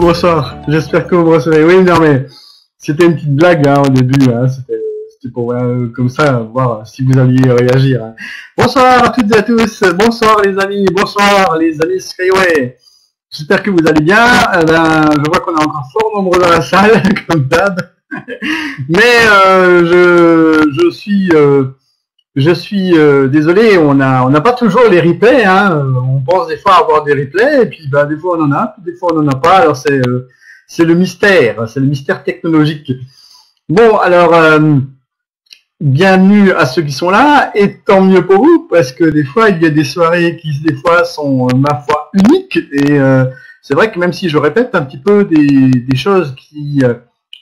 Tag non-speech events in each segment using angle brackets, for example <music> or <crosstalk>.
Bonsoir. J'espère que vous me recevez. Oui, non, mais c'était une petite blague hein, au début. Hein. C'était pour euh, comme ça voir si vous alliez réagir. Hein. Bonsoir à toutes et à tous. Bonsoir les amis. Bonsoir les amis Skyway. J'espère que vous allez bien. Eh ben, je vois qu'on est encore fort nombreux dans la salle, <laughs> comme d'hab. Mais euh, je, je suis euh, je suis euh, désolé, on a on n'a pas toujours les replays. Hein. On pense des fois avoir des replays, et puis bah, des fois on en a, des fois on n'en a pas. Alors c'est euh, c'est le mystère, c'est le mystère technologique. Bon, alors euh, bienvenue à ceux qui sont là, et tant mieux pour vous, parce que des fois il y a des soirées qui des fois sont ma foi uniques, et c'est vrai que même si je répète un petit peu des, des choses qui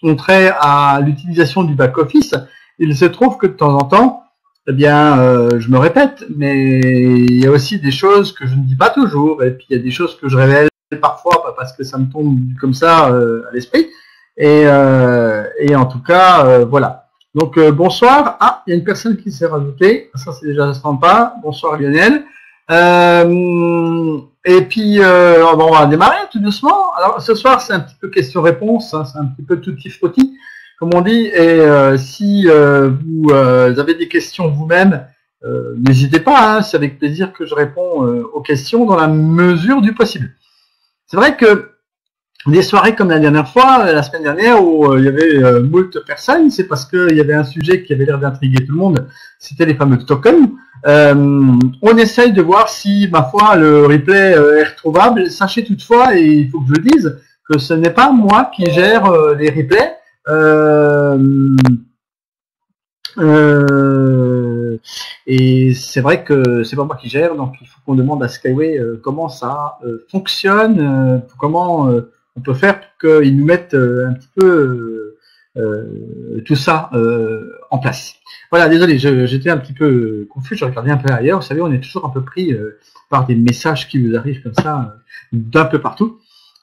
ont trait à l'utilisation du back office, il se trouve que de temps en temps eh bien, euh, je me répète, mais il y a aussi des choses que je ne dis pas toujours, et puis il y a des choses que je révèle parfois, pas parce que ça me tombe comme ça euh, à l'esprit. Et, euh, et en tout cas, voilà. Donc bonsoir. Ah, il y a une personne qui s'est rajoutée. Ça, c'est déjà sympa. Bonsoir Lionel. et puis, on va démarrer tout doucement. Alors, ce soir, c'est un petit peu question-réponse. Hein, c'est un petit peu tout petit comme on dit. Et euh, si euh, vous euh, avez des questions vous-même, n'hésitez pas. Hein, c'est avec plaisir que je réponds aux questions dans la mesure du possible. C'est vrai que des soirées comme la dernière fois, la semaine dernière, où il y avait moult personnes, c'est parce qu'il y avait un sujet qui avait l'air d'intriguer tout le monde, c'était les fameux tokens. on essaye de voir si, ma foi, le replay est retrouvable. Sachez toutefois, et il faut que je le dise, que ce n'est pas moi qui gère euh, les replays. Euh, euh, et c'est vrai que c'est pas moi qui gère, donc il faut qu'on demande à Skyway comment ça fonctionne, comment on peut faire pour qu'ils nous mettent un petit peu tout ça en place. Voilà, désolé, j'étais un petit peu confus, je regardais un peu ailleurs. Vous savez, on est toujours un peu pris par des messages qui vous arrivent comme ça d'un peu partout.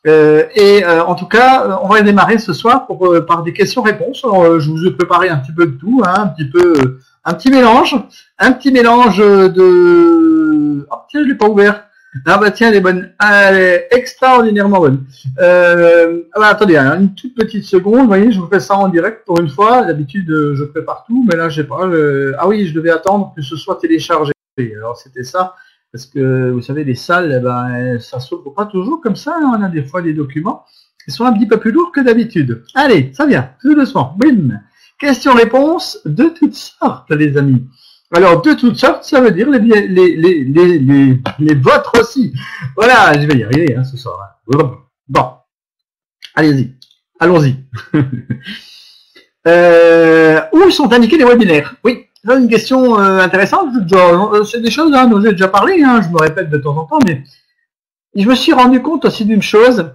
Euh, et euh, en tout cas, euh, on va démarrer ce soir pour, par des questions-réponses. je vous ai préparé un petit peu de tout, hein, un petit peu, un petit mélange, un petit mélange de. Oh, tiens, je l'ai pas ouvert. Ah bah tiens, elle est bonne, elle est extraordinairement bonne. Ah bah, attendez, hein, une toute petite seconde. Vous voyez, je vous fais ça en direct pour une fois. D'habitude, je fais partout, mais là, je sais pas. Ah oui, je devais attendre que ce soit téléchargé. Alors c'était ça. Parce que vous savez, les salles, eh ben, ça s'ouvre pas toujours comme ça. Hein. On a des fois des documents qui sont un petit peu plus lourds que d'habitude. Allez, ça vient, tout doucement. Bim. Question-réponse de toutes sortes, les amis. Alors, de toutes sortes, ça veut dire les, les, les, les, les, vôtres aussi. Voilà, je vais y arriver hein, ce soir. Hein. Bon, allez-y, allons-y. <laughs> euh, où sont indiqués les webinaires? Oui, une question euh, intéressante. Euh, c'est des choses hein, dont j'ai déjà parlé, hein, je me répète de temps en temps, mais je me suis rendu compte aussi d'une chose,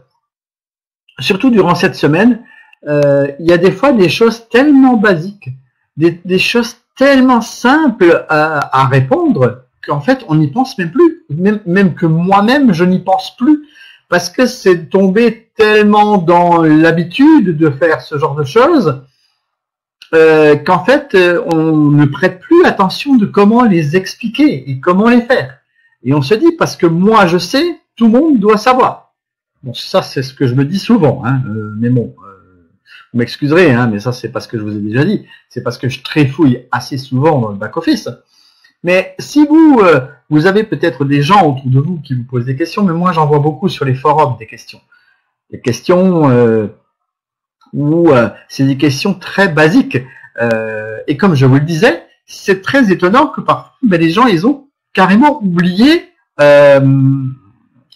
surtout durant cette semaine, euh, il y a des fois des choses tellement basiques, des, choses tellement simples à, répondre qu'en fait on n'y pense même plus. Même, même que moi-même je n'y pense plus parce que c'est tombé tellement dans l'habitude de faire ce genre de choses euh, qu'en fait, euh, on ne prête plus attention de comment les expliquer et comment les faire. Et on se dit, parce que moi je sais, tout le monde doit savoir. Bon, ça c'est ce que je me dis souvent, hein, euh, mais bon, vous m'excuserez, hein, mais ça c'est parce que je vous ai déjà dit, c'est parce que je tréfouille assez souvent dans le back-office. Mais si vous, vous avez peut-être des gens autour de vous qui vous posent des questions, mais moi j'en vois beaucoup sur les forums des questions. Des questions où euh, c'est des questions très basiques. Euh, et comme je vous le disais, c'est très étonnant que parfois ben, les gens ils ont carrément oublié euh,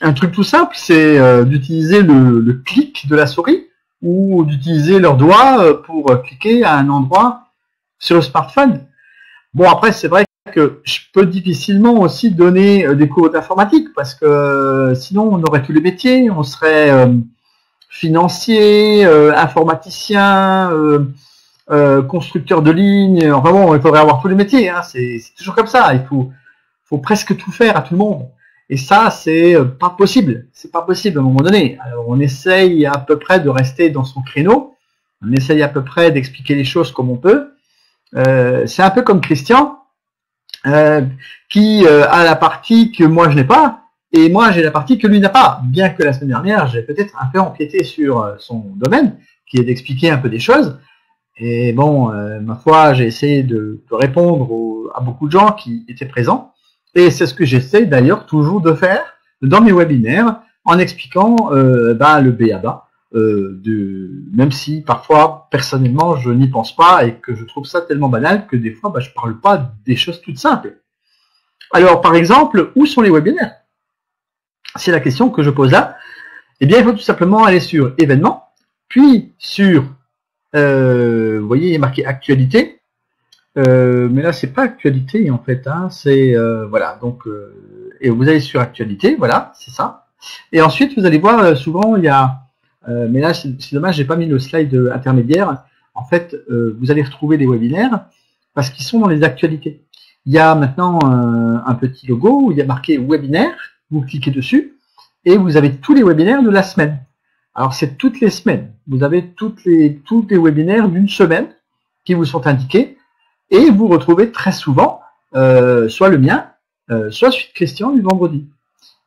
un truc tout simple, c'est d'utiliser le, clic de la souris ou d'utiliser leurs doigts pour cliquer à un endroit sur le smartphone. Bon après c'est vrai que je peux difficilement aussi donner des cours d'informatique parce que sinon on aurait tous les métiers, on serait financier, euh, informaticien, euh, euh, constructeur de lignes. Enfin bon, il faudrait avoir tous les métiers. Hein. C'est toujours comme ça. Il faut, faut presque tout faire à tout le monde. Et ça, c'est pas possible. C'est pas possible à un moment donné. Alors, on essaye à peu près de rester dans son créneau. On essaye à peu près d'expliquer les choses comme on peut. c'est un peu comme Christian, qui a la partie que moi je n'ai pas, et moi, j'ai la partie que lui n'a pas. Bien que la semaine dernière, j'ai peut-être un peu empiété sur euh, son domaine, qui est d'expliquer un peu des choses. Et bon, euh, ma foi, j'ai essayé de, répondre à beaucoup de gens qui étaient présents. Et c'est ce que j'essaie d'ailleurs toujours de faire dans mes webinaires, en expliquant euh, ben, le BABA. Euh, de, même si parfois, personnellement, je n'y pense pas et que je trouve ça tellement banal que des fois, ben, je parle pas des choses toutes simples. Alors, par exemple, où sont les webinaires? C'est la question que je pose là. Eh bien, il faut tout simplement aller sur événements, puis sur, euh, vous voyez, il est marqué actualité. Euh, mais là, c'est pas actualité en fait. Hein, c'est euh, voilà. Donc, et vous allez sur actualité, voilà, c'est ça. Et ensuite, vous allez voir, souvent il y a, mais là, c'est dommage, j'ai pas mis le slide intermédiaire. En fait, vous allez retrouver des webinaires parce qu'ils sont dans les actualités. Il y a maintenant un petit logo où il y a marqué webinaire vous cliquez dessus et vous avez tous les webinaires de la semaine. Alors c'est toutes les semaines. Vous avez les, tous les webinaires d'une semaine qui vous sont indiqués et vous retrouvez très souvent euh, soit le mien, euh, soit celui de Christian du vendredi.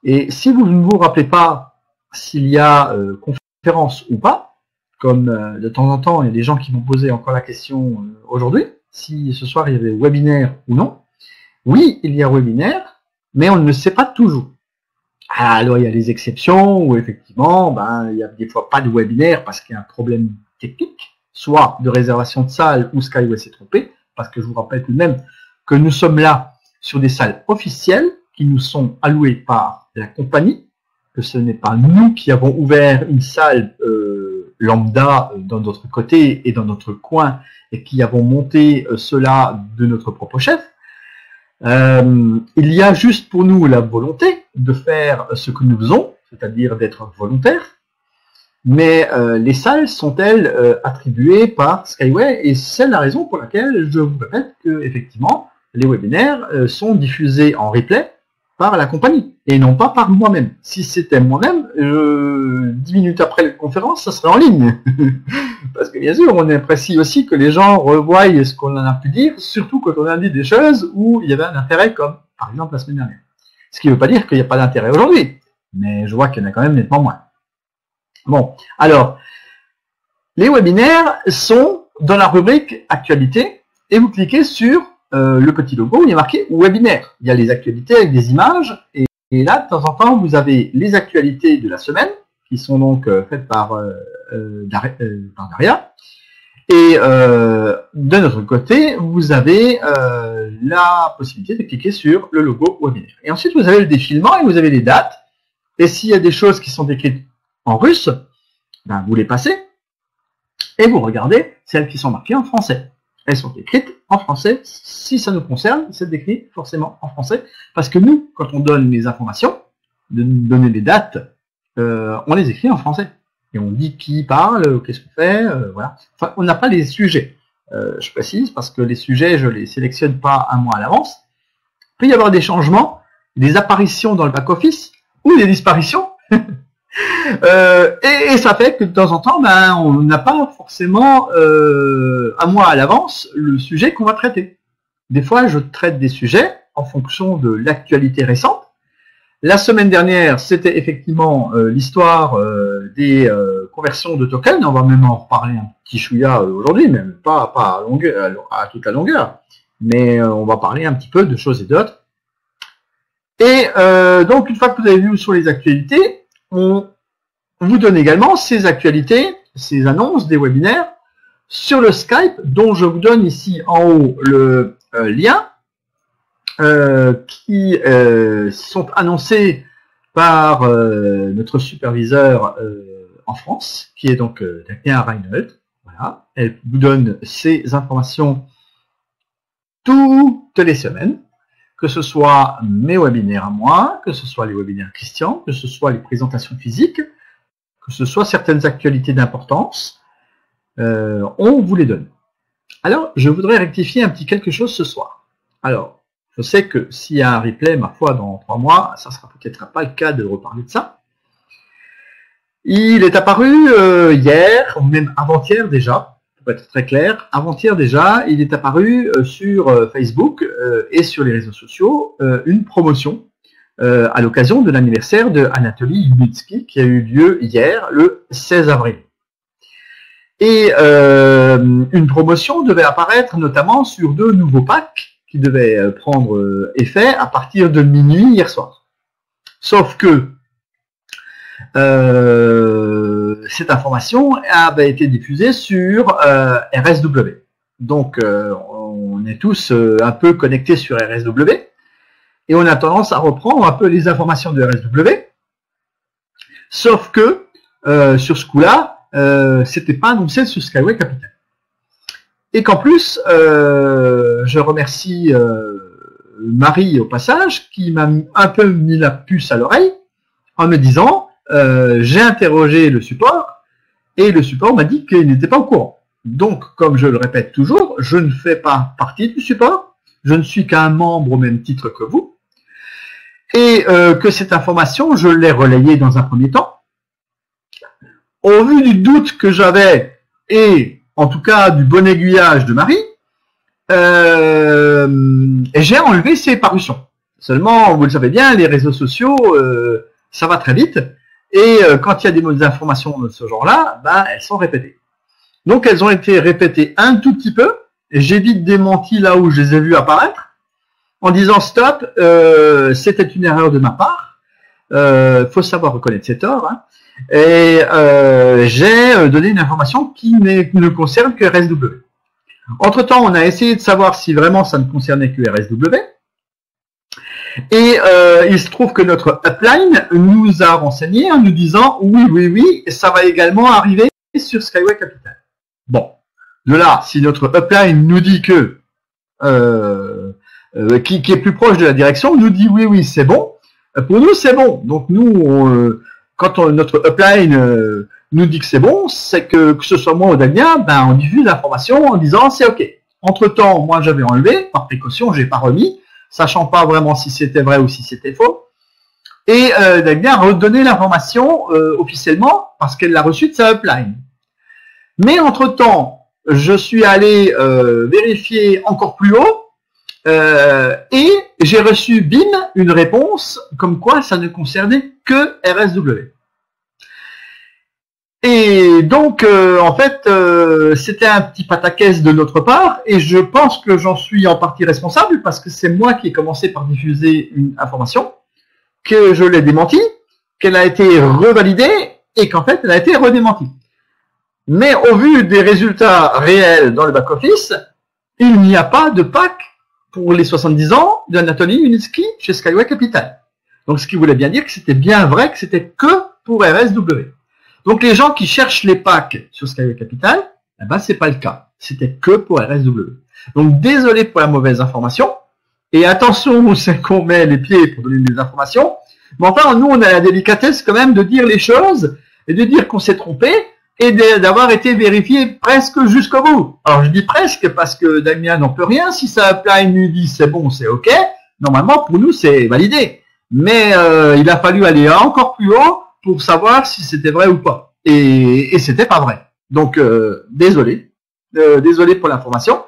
Et si vous ne vous rappelez pas s'il y a euh, conférence ou pas, comme de temps en temps il y a des gens qui m'ont posé encore la question aujourd'hui, si ce soir il y avait webinaire ou non, oui, il y a webinaire, mais on ne le sait pas toujours. Ah, alors il y a des exceptions où effectivement, ben, il y a des fois pas de webinaire parce qu'il y a un problème technique, soit de réservation de salle ou Skyway s'est trompé, parce que je vous rappelle tout de même que nous sommes là sur des salles officielles qui nous sont allouées par la compagnie. que ce n'est pas nous qui avons ouvert une salle euh, lambda dans notre côté et dans notre coin et qui avons monté euh, cela de notre propre chef. Euh, il y a juste pour nous la volonté de faire ce que nous faisons, c'est-à-dire d'être volontaires, mais euh, les salles sont-elles euh, attribuées par Skyway? Et c'est la raison pour laquelle je vous répète que effectivement les webinaires euh, sont diffusés en replay par la compagnie et non pas par moi-même. Si c'était moi-même, dix minutes après la conférence, ça serait en ligne. <laughs> Parce que bien sûr, on apprécie aussi que les gens revoient ce qu'on en a pu dire, surtout quand on a dit des choses où il y avait un intérêt, comme par exemple la semaine dernière. Ce qui ne veut pas dire qu'il n'y a pas d'intérêt aujourd'hui, mais je vois qu'il y en a quand même nettement moins. Bon, alors, les webinaires sont dans la rubrique actualité et vous cliquez sur euh, le petit logo où il est marqué webinaire. Il y a les actualités avec des images et, là, de temps en temps, vous avez les actualités de la semaine qui sont donc euh, faites par, euh, par Daria. Et de notre côté, vous avez la possibilité de cliquer sur le logo webinaire. Et ensuite, vous avez le défilement et vous avez les dates. Et s'il y a des choses qui sont écrites en russe, ben, vous les passez et vous regardez celles qui sont marquées en français. Elles sont écrites en français. Si ça nous concerne, c'est écrit forcément en français. Parce que nous, quand on donne les informations, de donner des dates, euh, on les écrit en français. Et on dit qui parle, qu'est-ce qu'on fait, euh, voilà. Enfin, on n'a pas les sujets. Euh, je précise parce que les sujets, je les sélectionne pas un mois à l'avance. Il peut y avoir des changements, des apparitions dans le back-office ou des disparitions. <laughs> Euh, et, ça fait que de temps en temps, ben, on n'a pas forcément un mois à l'avance le sujet qu'on va traiter. Des fois, je traite des sujets en fonction de l'actualité récente. La semaine dernière, c'était effectivement euh, l'histoire des conversions de tokens. On va même en reparler un petit chouïa aujourd'hui, même pas, pas à, longueur, à toute la longueur. Mais on va parler un petit peu de choses et d'autres. Et donc, une fois que vous avez vu sur les actualités, on vous donne également ces actualités, ces annonces des webinaires sur le Skype, dont je vous donne ici en haut le euh, lien, euh, qui euh, sont annoncés par notre superviseur en France, qui est donc Dagmar Reinhold. Voilà, elle vous donne ces informations toutes les semaines que ce soit mes webinaires à moi, que ce soit les webinaires Christian, que ce soit les présentations physiques, que ce soit certaines actualités d'importance, euh, on vous les donne. Alors, je voudrais rectifier un petit quelque chose ce soir. Alors, je sais que s'il y a un replay, ma foi, dans trois mois, ça sera peut-être pas le cas de reparler de ça. Il est apparu euh, hier, ou même avant-hier déjà, pour être très clair, avant-hier déjà, il est apparu euh, sur euh, Facebook et sur les réseaux sociaux une promotion à l'occasion de l'anniversaire de Anatoly Yunitsky qui a eu lieu hier, le 16 avril. Et une promotion devait apparaître notamment sur deux nouveaux packs qui devaient prendre effet à partir de minuit hier soir. Sauf que cette information avait été diffusée sur euh, RSW. Donc, euh, on est tous euh, un peu connectés sur RSW et on a tendance à reprendre un peu les informations de RSW. Sauf que sur ce coup-là, c'était pas annoncé sur Skyway Capital. Et qu'en plus, je remercie Marie au passage qui m'a un peu mis la puce à l'oreille en me disant euh, j'ai interrogé le support et le support m'a dit qu'il n'était pas au courant. Donc, comme je le répète toujours, je ne fais pas partie du support, je ne suis qu'un membre au même titre que vous, et euh, que cette information, je l'ai relayée dans un premier temps. Au vu du doute que j'avais, et en tout cas du bon aiguillage de Marie, euh, j'ai enlevé ces parutions. Seulement, vous le savez bien, les réseaux sociaux, ça va très vite. Et euh, quand il y a des informations de ce genre-là, bah, elles sont répétées. Donc elles ont été répétées un tout petit peu, et j'ai vite démenti là où je les ai vues apparaître, en disant stop, euh, c'était une erreur de ma part, euh, faut savoir reconnaître ses torts, hein. et euh, j'ai donné une information qui ne concerne que RSW. Entre-temps, on a essayé de savoir si vraiment ça ne concernait que RSW, Et euh, il se trouve que notre upline nous a renseigné en nous disant oui, oui, oui, ça va également arriver sur Skyway Capital. Bon, de là, si notre upline nous dit que euh, euh, qui, est plus proche de la direction, nous dit oui, oui, c'est bon. Pour nous, c'est bon. Donc nous, quand notre upline nous dit que c'est bon, c'est que que ce soit moi ou Damien, ben on diffuse l'information en disant c'est ok. Entre temps, moi j'avais enlevé par précaution, j'ai pas remis sachant pas vraiment si c'était vrai ou si c'était faux. Et euh, Damien a redonné l'information euh, officiellement parce qu'elle l'a reçue de sa upline. Mais entre-temps, je suis allé euh, vérifier encore plus haut euh, et j'ai reçu, bim, une réponse comme quoi ça ne concernait que RSW. Et donc, euh, en fait, euh, c'était un petit pataquès de notre part, et je pense que j'en suis en partie responsable parce que c'est moi qui ai commencé par diffuser une information, que je l'ai démentie, qu'elle a été revalidée, et qu'en fait, elle a été redémentie. Mais au vu des résultats réels dans le back-office, il n'y a pas de pack pour les 70 ans d'Anatoly Unitsky chez Skyway Capital. Donc, ce qui voulait bien dire que c'était bien vrai que c'était que pour RSW. Donc les gens qui cherchent les packs sur Skyway Capital, eh ben c'est pas le cas. C'était que pour RSW. Donc désolé pour la mauvaise information. Et attention c'est qu'on met les pieds pour donner des informations. Mais enfin, nous, on a la délicatesse quand même de dire les choses et de dire qu'on s'est trompé et d'avoir été vérifié presque jusqu'au bout. Alors je dis presque parce que Damien n'en peut rien. Si ça apply nous dit c'est bon, c'est ok. Normalement, pour nous, c'est validé. Mais euh, il a fallu aller encore plus haut pour savoir si c'était vrai ou pas. Et, et c'était pas vrai. Donc euh, désolé, euh, désolé pour l'information.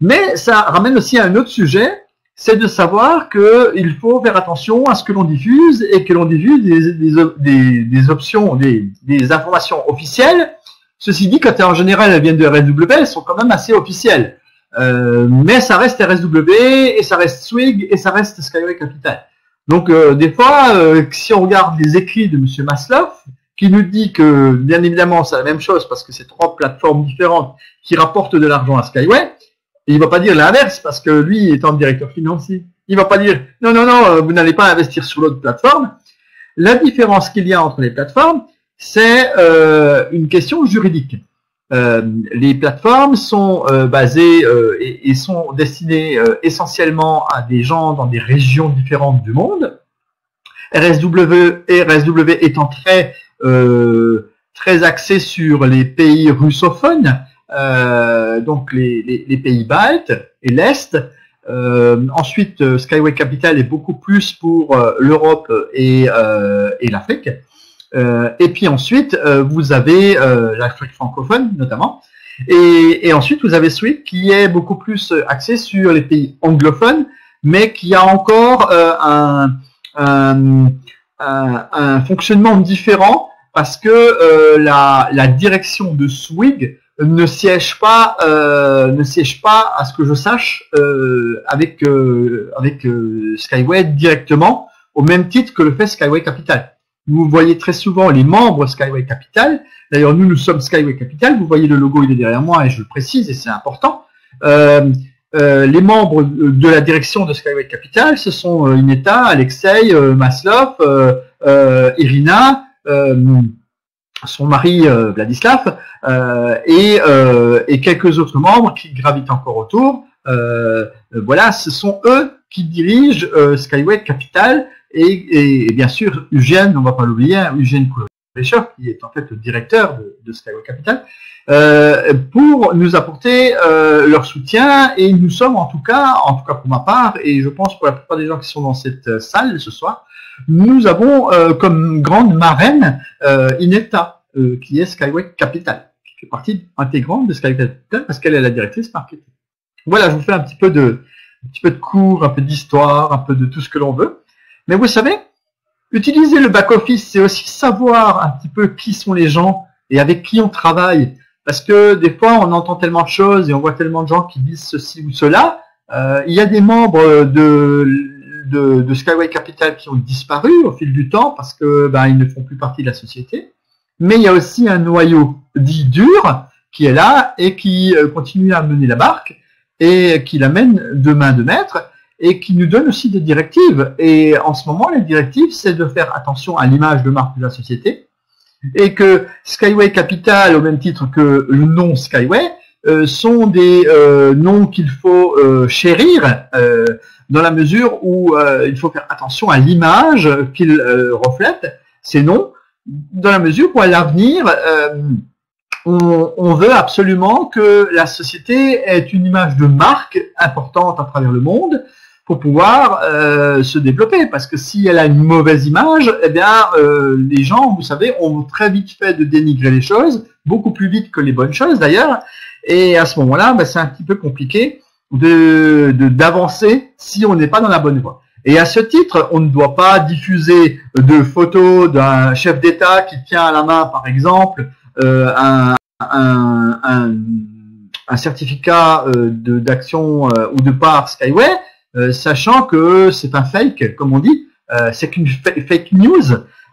Mais ça ramène aussi à un autre sujet, c'est de savoir qu'il faut faire attention à ce que l'on diffuse et que l'on diffuse des, des, des, options, des, des, informations officielles. Ceci dit, quand en général elles viennent de RSW, elles sont quand même assez officielles. Euh, mais ça reste RSW et ça reste Swig et ça reste Skyway Capital. Donc euh, des fois, euh, si on regarde les écrits de Monsieur Maslow, qui nous dit que bien évidemment c'est la même chose parce que c'est trois plateformes différentes qui rapportent de l'argent à Skyway, il va pas dire l'inverse parce que lui étant directeur financier, il va pas dire non non non euh, vous n'allez pas investir sur l'autre plateforme. La différence qu'il y a entre les plateformes, c'est une question juridique. Euh, les plateformes sont euh, basées euh, et, sont destinées essentiellement à des gens dans des régions différentes du monde. RSW, RSW étant très très axé sur les pays russophones, donc les, les, pays baltes et l'est. ensuite, Skyway Capital est beaucoup plus pour l'Europe et, et l'Afrique. Euh, et puis ensuite, euh, vous avez euh, l'Afrique francophone notamment. Et, et, ensuite, vous avez Swift qui est beaucoup plus axé sur les pays anglophones, mais qui a encore un, un, un, fonctionnement différent parce que la, la, direction de Swig ne siège pas, ne siège pas, à ce que je sache, avec avec Skyway directement, au même titre que le fait Skyway Capital. Vous voyez très souvent les membres Skyway Capital. D'ailleurs, nous, nous sommes Skyway Capital. Vous voyez le logo, il est derrière moi et je le précise et c'est important. Euh, euh, les membres de la direction de Skyway Capital, ce sont euh, Ineta, Alexei, euh, Maslov, euh, Irina, son mari Vladislav et, et, quelques autres membres qui gravitent encore autour. voilà, ce sont eux qui dirigent Skyway Capital et, et, bien sûr, Eugène, on ne va pas l'oublier, hein, Eugène Kuleshoff, qui est en fait le directeur de, de Skyway Capital, euh, pour nous apporter euh, leur soutien. Et nous sommes en tout cas, en tout cas pour ma part, et je pense pour la plupart des gens qui sont dans cette euh, salle ce soir, nous avons euh, comme grande marraine euh, Inetta, euh, qui est Skyway Capital, qui fait partie intégrante de Skyway Capital parce qu'elle est la directrice marketing. Voilà, je vous fais un petit peu de, un petit peu de cours, un peu d'histoire, un peu de tout ce que l'on veut. Mais vous savez, utiliser le back-office, c'est aussi savoir un petit peu qui sont les gens et avec qui on travaille. Parce que des fois, on entend tellement de choses et on voit tellement de gens qui disent ceci ou cela. Euh, il y a des membres de, Skyway Capital qui ont disparu au fil du temps parce que ben, ils ne font plus partie de la société. Mais il y a aussi un noyau dit dur qui est là et qui euh, continue à mener la barque et qui l'amène de main de maître et qui nous donne aussi des directives. Et en ce moment, les directives, c'est de faire attention à l'image de marque de la société et que Skyway Capital, au même titre que le nom Skyway, euh, sont des euh, noms qu'il faut euh, chérir dans la mesure où il faut faire attention à l'image qu'ils reflètent, ces noms, dans la mesure où à l'avenir, on, on, veut absolument que la société ait une image de marque importante à travers le monde, pour pouvoir euh, se développer. Parce que si elle a une mauvaise image, eh bien, euh, les gens, vous savez, ont très vite fait de dénigrer les choses, beaucoup plus vite que les bonnes choses d'ailleurs. Et à ce moment-là, ben, c'est un petit peu compliqué de d'avancer si on n'est pas dans la bonne voie. Et à ce titre, on ne doit pas diffuser de photos d'un chef d'État qui tient à la main, par exemple, euh, un, un, un, un, certificat euh, d'action ou de part Skyway euh, sachant que c'est un fake, comme on dit, euh, c'est qu'une fake news,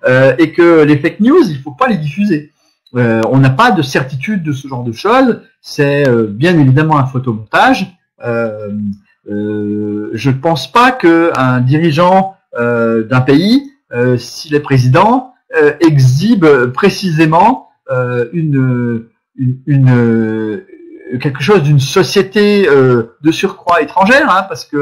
euh, et que les fake news, il faut pas les diffuser. on n'a pas de certitude de ce genre de choses. C'est bien évidemment un photomontage. je ne pense pas qu'un dirigeant d'un pays, s'il est président, exhibe précisément une quelque chose d'une société euh, de surcroît étrangère, hein, parce que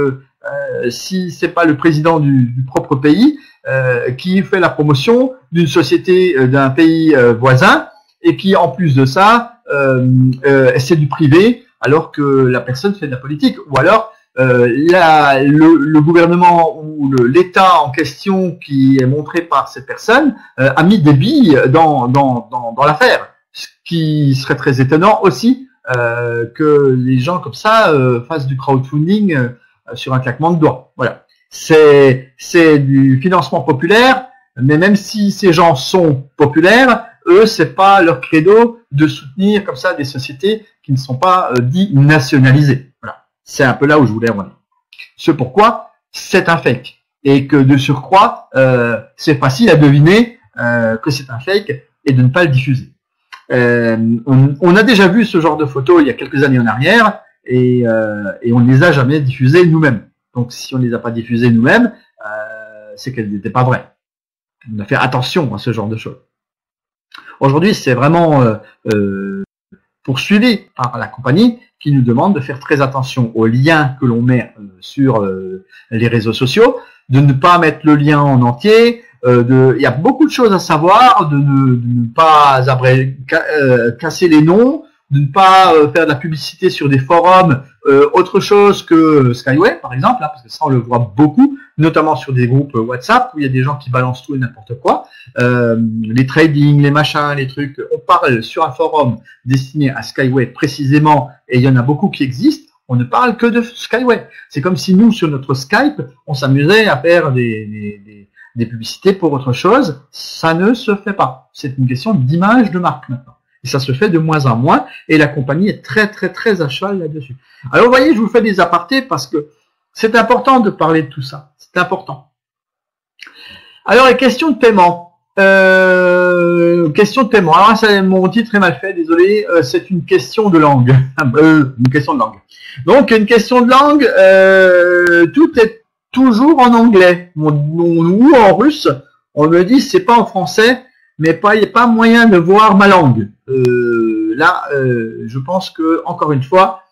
euh, si c'est pas le président du, du propre pays euh, qui fait la promotion d'une société euh, d'un pays euh, voisin et qui en plus de ça c'est du privé alors que la personne fait de la politique, ou alors la, le, le, gouvernement ou l'État en question qui est montré par cette personne a mis des billes dans, dans, dans, dans l'affaire, ce qui serait très étonnant aussi euh, que les gens comme ça euh, fassent du crowdfunding euh, sur un claquement de doigts. Voilà. C'est c'est du financement populaire, mais même si ces gens sont populaires, eux c'est pas leur credo de soutenir comme ça des sociétés qui ne sont pas euh, dites nationalisées. Voilà. C'est un peu là où je voulais en Ce pourquoi c'est un fake et que de surcroît c'est facile à deviner que c'est un fake et de ne pas le diffuser. Euh, on, a déjà vu ce genre de photos il y a quelques années en arrière et, euh, on ne les a jamais diffusées nous-mêmes. Donc si on ne les a pas diffusées nous-mêmes, euh, c'est qu'elles n'étaient pas vraies. On a fait attention à ce genre de choses. Aujourd'hui, c'est vraiment poursuivi par la compagnie qui nous demande de faire très attention aux liens que l'on met sur les réseaux sociaux, de ne pas mettre le lien en entier, euh, il y a beaucoup de choses à savoir, de ne, pas euh, casser les noms, de ne pas euh, faire de la publicité sur des forums, autre chose que Skyway par exemple, hein, parce que ça on le voit beaucoup, notamment sur des groupes WhatsApp où il y a des gens qui balancent tout et n'importe quoi, les trading, les machins, les trucs. On parle sur un forum destiné à Skyway précisément, et il y en a beaucoup qui existent. On ne parle que de Skyway. C'est comme si nous, sur notre Skype, on s'amusait à faire des des publicités pour autre chose, ça ne se fait pas. C'est une question d'image de marque maintenant. Et ça se fait de moins en moins, et la compagnie est très très très à cheval là-dessus. Alors vous voyez, je vous fais des apartés parce que c'est important de parler de tout ça. C'est important. Alors les questions de paiement. Euh, question de paiement. Alors ça, mon titre est mal fait, désolé. Euh, c'est une question de langue. <laughs> euh, une question de langue. Donc une question de langue. Euh, tout est toujours en anglais ou en russe. On me dit c'est pas en français, mais pas il n'y a pas moyen de voir ma langue. Euh, là, euh, je pense que encore une fois,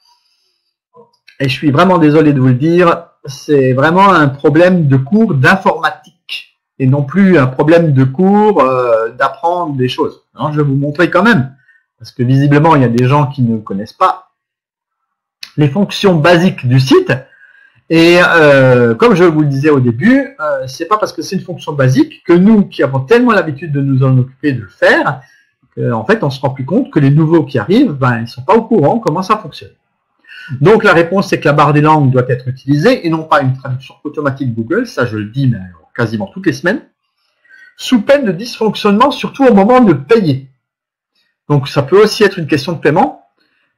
et je suis vraiment désolé de vous le dire, c'est vraiment un problème de cours d'informatique et non plus un problème de cours euh, d'apprendre des choses. Je vais vous montrer quand même, parce que visiblement il y a des gens qui ne connaissent pas les fonctions basiques du site. Et euh, comme je vous le disais au début, euh, c'est pas parce que c'est une fonction basique que nous, qui avons tellement l'habitude de nous en occuper, de le faire, qu'en fait, on se rend plus compte que les nouveaux qui arrivent, ben, ils sont pas au courant comment ça fonctionne. Donc la réponse, c'est que la barre des langues doit être utilisée et non pas une traduction automatique Google, ça je le dis mais quasiment toutes les semaines, sous peine de dysfonctionnement, surtout au moment de payer. Donc ça peut aussi être une question de paiement,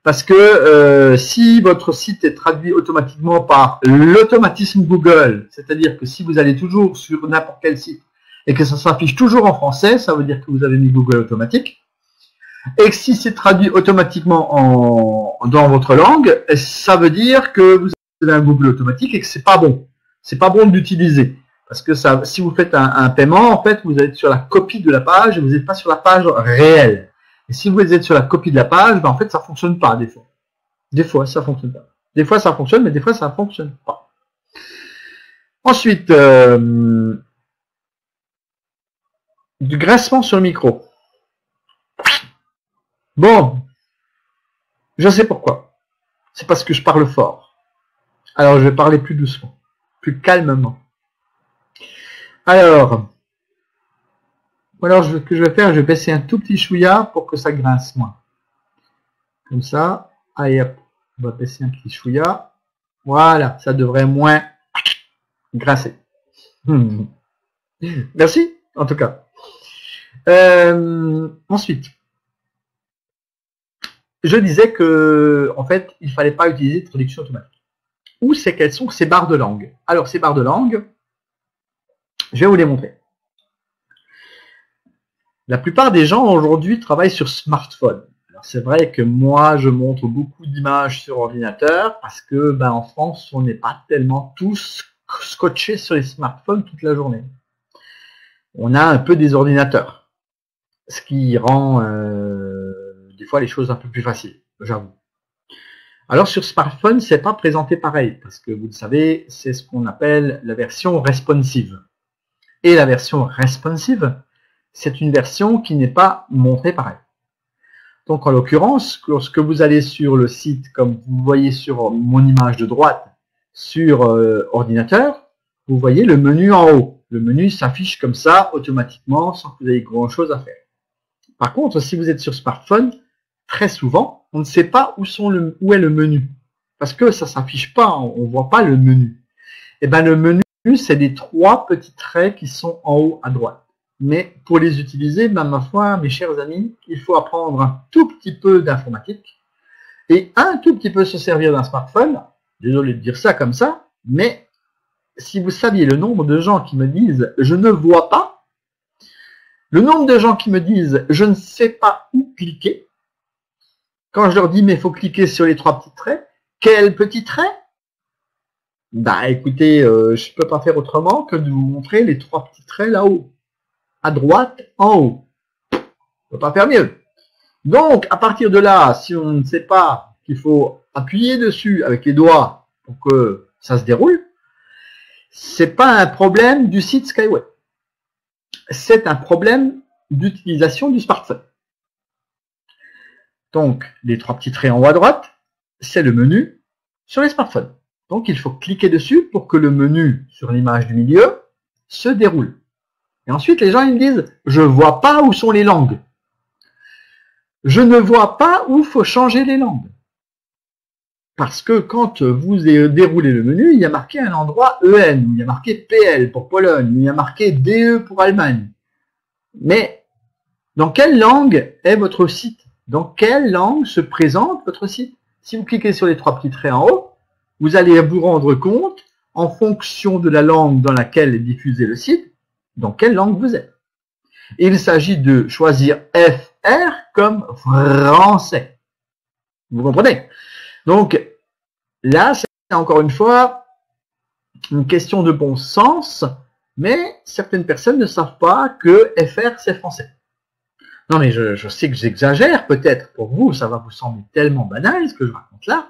parce que euh, si votre site est traduit automatiquement par l'automatisme Google, c'est-à-dire que si vous allez toujours sur n'importe quel site et que ça s'affiche toujours en français, ça veut dire que vous avez mis Google automatique. Et si c'est traduit automatiquement en, dans votre langue, ça veut dire que vous avez un Google automatique et que c'est pas bon. C'est pas bon de l'utiliser. Parce que ça, si vous faites un, paiement, en fait, vous êtes sur la copie de la page et vous n'êtes pas sur la page réelle. Et si vous êtes sur la copie de la page, ben, en fait, ça fonctionne pas des fois. Des fois, ça fonctionne pas. Des fois, ça fonctionne, mais des fois, ça fonctionne pas. Ensuite, euh, du graissement sur le micro. Bon, je sais pourquoi. C'est parce que je parle fort. Alors, je vais parler plus doucement, plus calmement. Alors, alors ce que je vais faire, je vais baisser un tout petit chouïa pour que ça grince moins. Comme ça. Allez on va baisser un petit chouïa. Voilà, ça devrait moins grincer. Merci, en tout cas. Euh, ensuite, je disais que, en fait, il fallait pas utiliser de traduction automatique. Où c'est qu'elles sont ces barres de langue? Alors, ces barres de langue, je vais vous les montrer. La plupart des gens aujourd'hui travaillent sur smartphone. C'est vrai que moi, je montre beaucoup d'images sur ordinateur parce que ben, en France, on n'est pas tellement tous scotchés sur les smartphones toute la journée. On a un peu des ordinateurs, ce qui rend euh, des fois les choses un peu plus faciles, j'avoue. Alors sur smartphone, c'est pas présenté pareil parce que vous le savez, c'est ce qu'on appelle la version responsive. Et la version responsive, c'est une version qui n'est pas montrée pareil. Donc en l'occurrence, lorsque vous allez sur le site, comme vous voyez sur mon image de droite, sur euh, ordinateur, vous voyez le menu en haut. Le menu s'affiche comme ça automatiquement sans que vous ayez grand chose à faire. Par contre, si vous êtes sur smartphone, très souvent, on ne sait pas où, est le menu. Parce que ça s'affiche pas, on ne voit pas le menu. Et eh ben le menu c'est des trois petits traits qui sont en haut à droite. Mais pour les utiliser, ben, ma foi, mes chers amis, il faut apprendre un tout petit peu d'informatique et un tout petit peu se servir d'un smartphone. Désolé de dire ça comme ça, mais si vous saviez le nombre de gens qui me disent je ne vois pas, le nombre de gens qui me disent je ne sais pas où cliquer, quand je leur dis mais il faut cliquer sur les trois petits traits, quels petits traits? Bah écoutez, euh, je ne peux pas faire autrement que de vous montrer les trois petits traits là-haut. À droite, en haut. Ne peut pas faire mieux. Donc, à partir de là, si on ne sait pas qu'il faut appuyer dessus avec les doigts pour que ça se déroule, c'est pas un problème du site Skyway. C'est un problème d'utilisation du smartphone. Donc, les trois petits traits en haut à droite, c'est le menu sur les smartphones. Donc il faut cliquer dessus pour que le menu sur l'image du milieu se déroule. Et ensuite les gens ils me disent je vois pas où sont les langues. Je ne vois pas où faut changer les langues. Parce que quand vous déroulez le menu, il y a marqué un endroit EN, il y a marqué PL pour Pologne, il y a marqué DE pour Allemagne. Mais dans quelle langue est votre site? Dans quelle langue se présente votre site? Si vous cliquez sur les trois petits traits en haut, vous allez vous rendre compte, en fonction de la langue dans laquelle est diffusé le site, dans quelle langue vous êtes? Il s'agit de choisir FR comme français. Vous comprenez? Donc là, c'est encore une fois une question de bon sens, mais certaines personnes ne savent pas que FR c'est français. Non mais je, sais que j'exagère peut-être pour vous, ça va vous sembler tellement banal ce que je raconte là,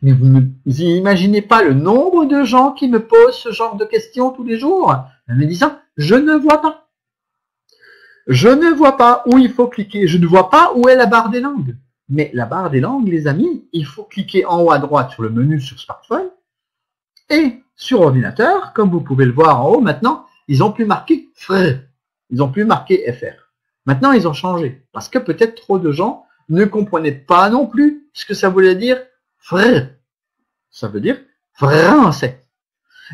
mais vous n'imaginez pas le nombre de gens qui me posent ce genre de questions tous les jours, en me disant, je ne vois pas. Je ne vois pas où il faut cliquer. Je ne vois pas où est la barre des langues. Mais la barre des langues, les amis, il faut cliquer en haut à droite sur le menu sur smartphone et sur ordinateur, comme vous pouvez le voir en haut maintenant, ils ont pu marquer FR. Ils ont pu marquer FR. Maintenant, ils ont changé parce que peut-être trop de gens ne comprenaient pas non plus ce que ça voulait dire frère. Ça veut dire français.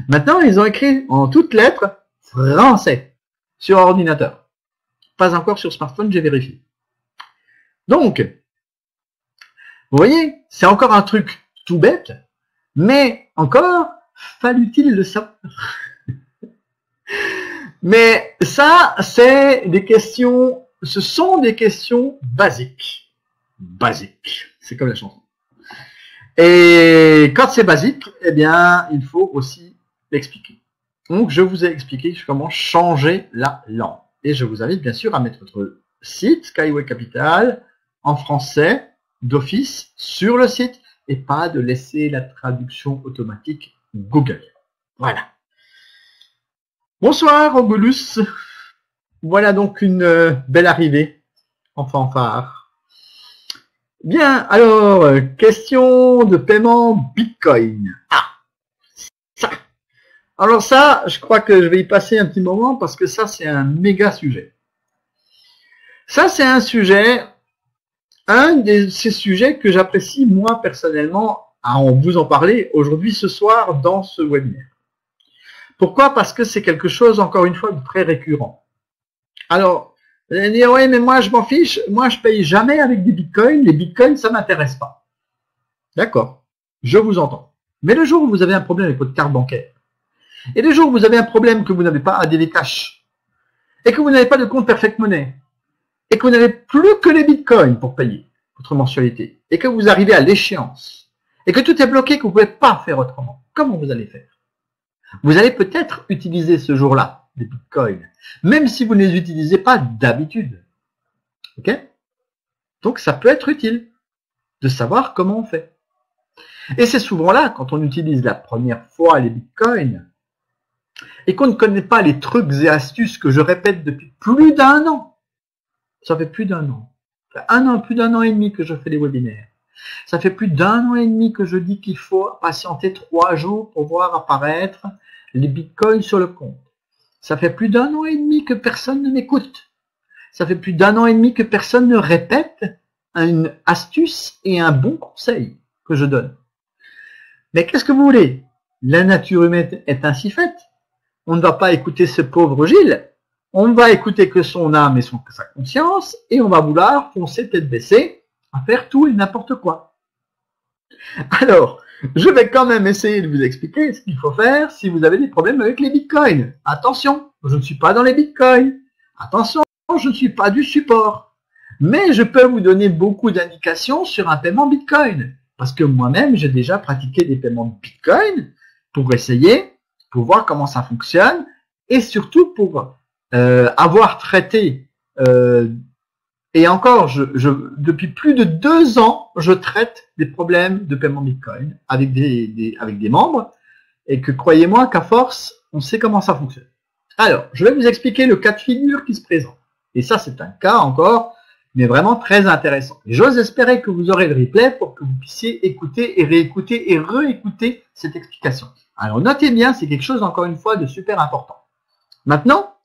Maintenant, ils ont écrit en toutes lettres français sur ordinateur. Pas encore sur smartphone, j'ai vérifié. Donc, vous voyez, c'est encore un truc tout bête, mais encore, fallut-il le savoir <laughs> Mais ça, c'est des questions, ce sont des questions basiques. Basiques. C'est comme la chanson. Et quand c'est basique, eh bien, il faut aussi l'expliquer. Donc, je vous ai expliqué comment changer la langue. Et je vous invite bien sûr à mettre votre site Skyway Capital en français d'office sur le site et pas de laisser la traduction automatique Google. Voilà. Bonsoir Ogulus. Voilà donc une euh, belle arrivée en fanfare. Bien, alors, euh, question de paiement Bitcoin. Ah. Alors ça, je crois que je vais y passer un petit moment parce que ça, c'est un méga sujet. Ça, c'est un sujet, un de ces sujets que j'apprécie moi personnellement à en vous en parler aujourd'hui, ce soir, dans ce webinaire. Pourquoi? Parce que c'est quelque chose, encore une fois, de très récurrent. Alors, vous allez dire, oui, mais moi, je m'en fiche. Moi, je paye jamais avec des bitcoins. Les bitcoins, ça m'intéresse pas. D'accord. Je vous entends. Mais le jour où vous avez un problème avec votre carte bancaire, et le jour où vous avez un problème que vous n'avez pas à Cash, et que vous n'avez pas de compte Perfect Money, et que vous n'avez plus que les bitcoins pour payer votre mensualité, et que vous arrivez à l'échéance, et que tout est bloqué, que vous ne pouvez pas faire autrement, comment vous allez faire? Vous allez peut-être utiliser ce jour-là des bitcoins, même si vous ne les utilisez pas d'habitude. Ok? Donc ça peut être utile de savoir comment on fait. Et c'est souvent là, quand on utilise la première fois les bitcoins, et qu'on ne connaît pas les trucs et astuces que je répète depuis plus d'un an. Ça fait plus d'un an. Un an, plus d'un an et demi que je fais des webinaires. Ça fait plus d'un an et demi que je dis qu'il faut patienter trois jours pour voir apparaître les bitcoins sur le compte. Ça fait plus d'un an et demi que personne ne m'écoute. Ça fait plus d'un an et demi que personne ne répète une astuce et un bon conseil que je donne. Mais qu'est-ce que vous voulez? La nature humaine est ainsi faite. On ne va pas écouter ce pauvre Gilles. On va écouter que son âme et sa conscience et on va vouloir foncer tête baissée à faire tout et n'importe quoi. Alors, je vais quand même essayer de vous expliquer ce qu'il faut faire si vous avez des problèmes avec les bitcoins. Attention, je ne suis pas dans les bitcoins. Attention, je ne suis pas du support. Mais je peux vous donner beaucoup d'indications sur un paiement bitcoin. Parce que moi-même, j'ai déjà pratiqué des paiements bitcoin pour essayer, pour voir comment ça fonctionne et surtout pour euh, avoir traité euh, et encore, je, depuis plus de deux ans, je traite des problèmes de paiement Bitcoin avec des, avec des membres et que croyez-moi qu'à force, on sait comment ça fonctionne. Alors, je vais vous expliquer le cas de figure qui se présente. Et ça, c'est un cas encore, mais vraiment très intéressant. J'ose espérer que vous aurez le replay pour que vous puissiez écouter et réécouter et réécouter cette explication. Alors, notez bien, c'est quelque chose, encore une fois, de super important. Maintenant,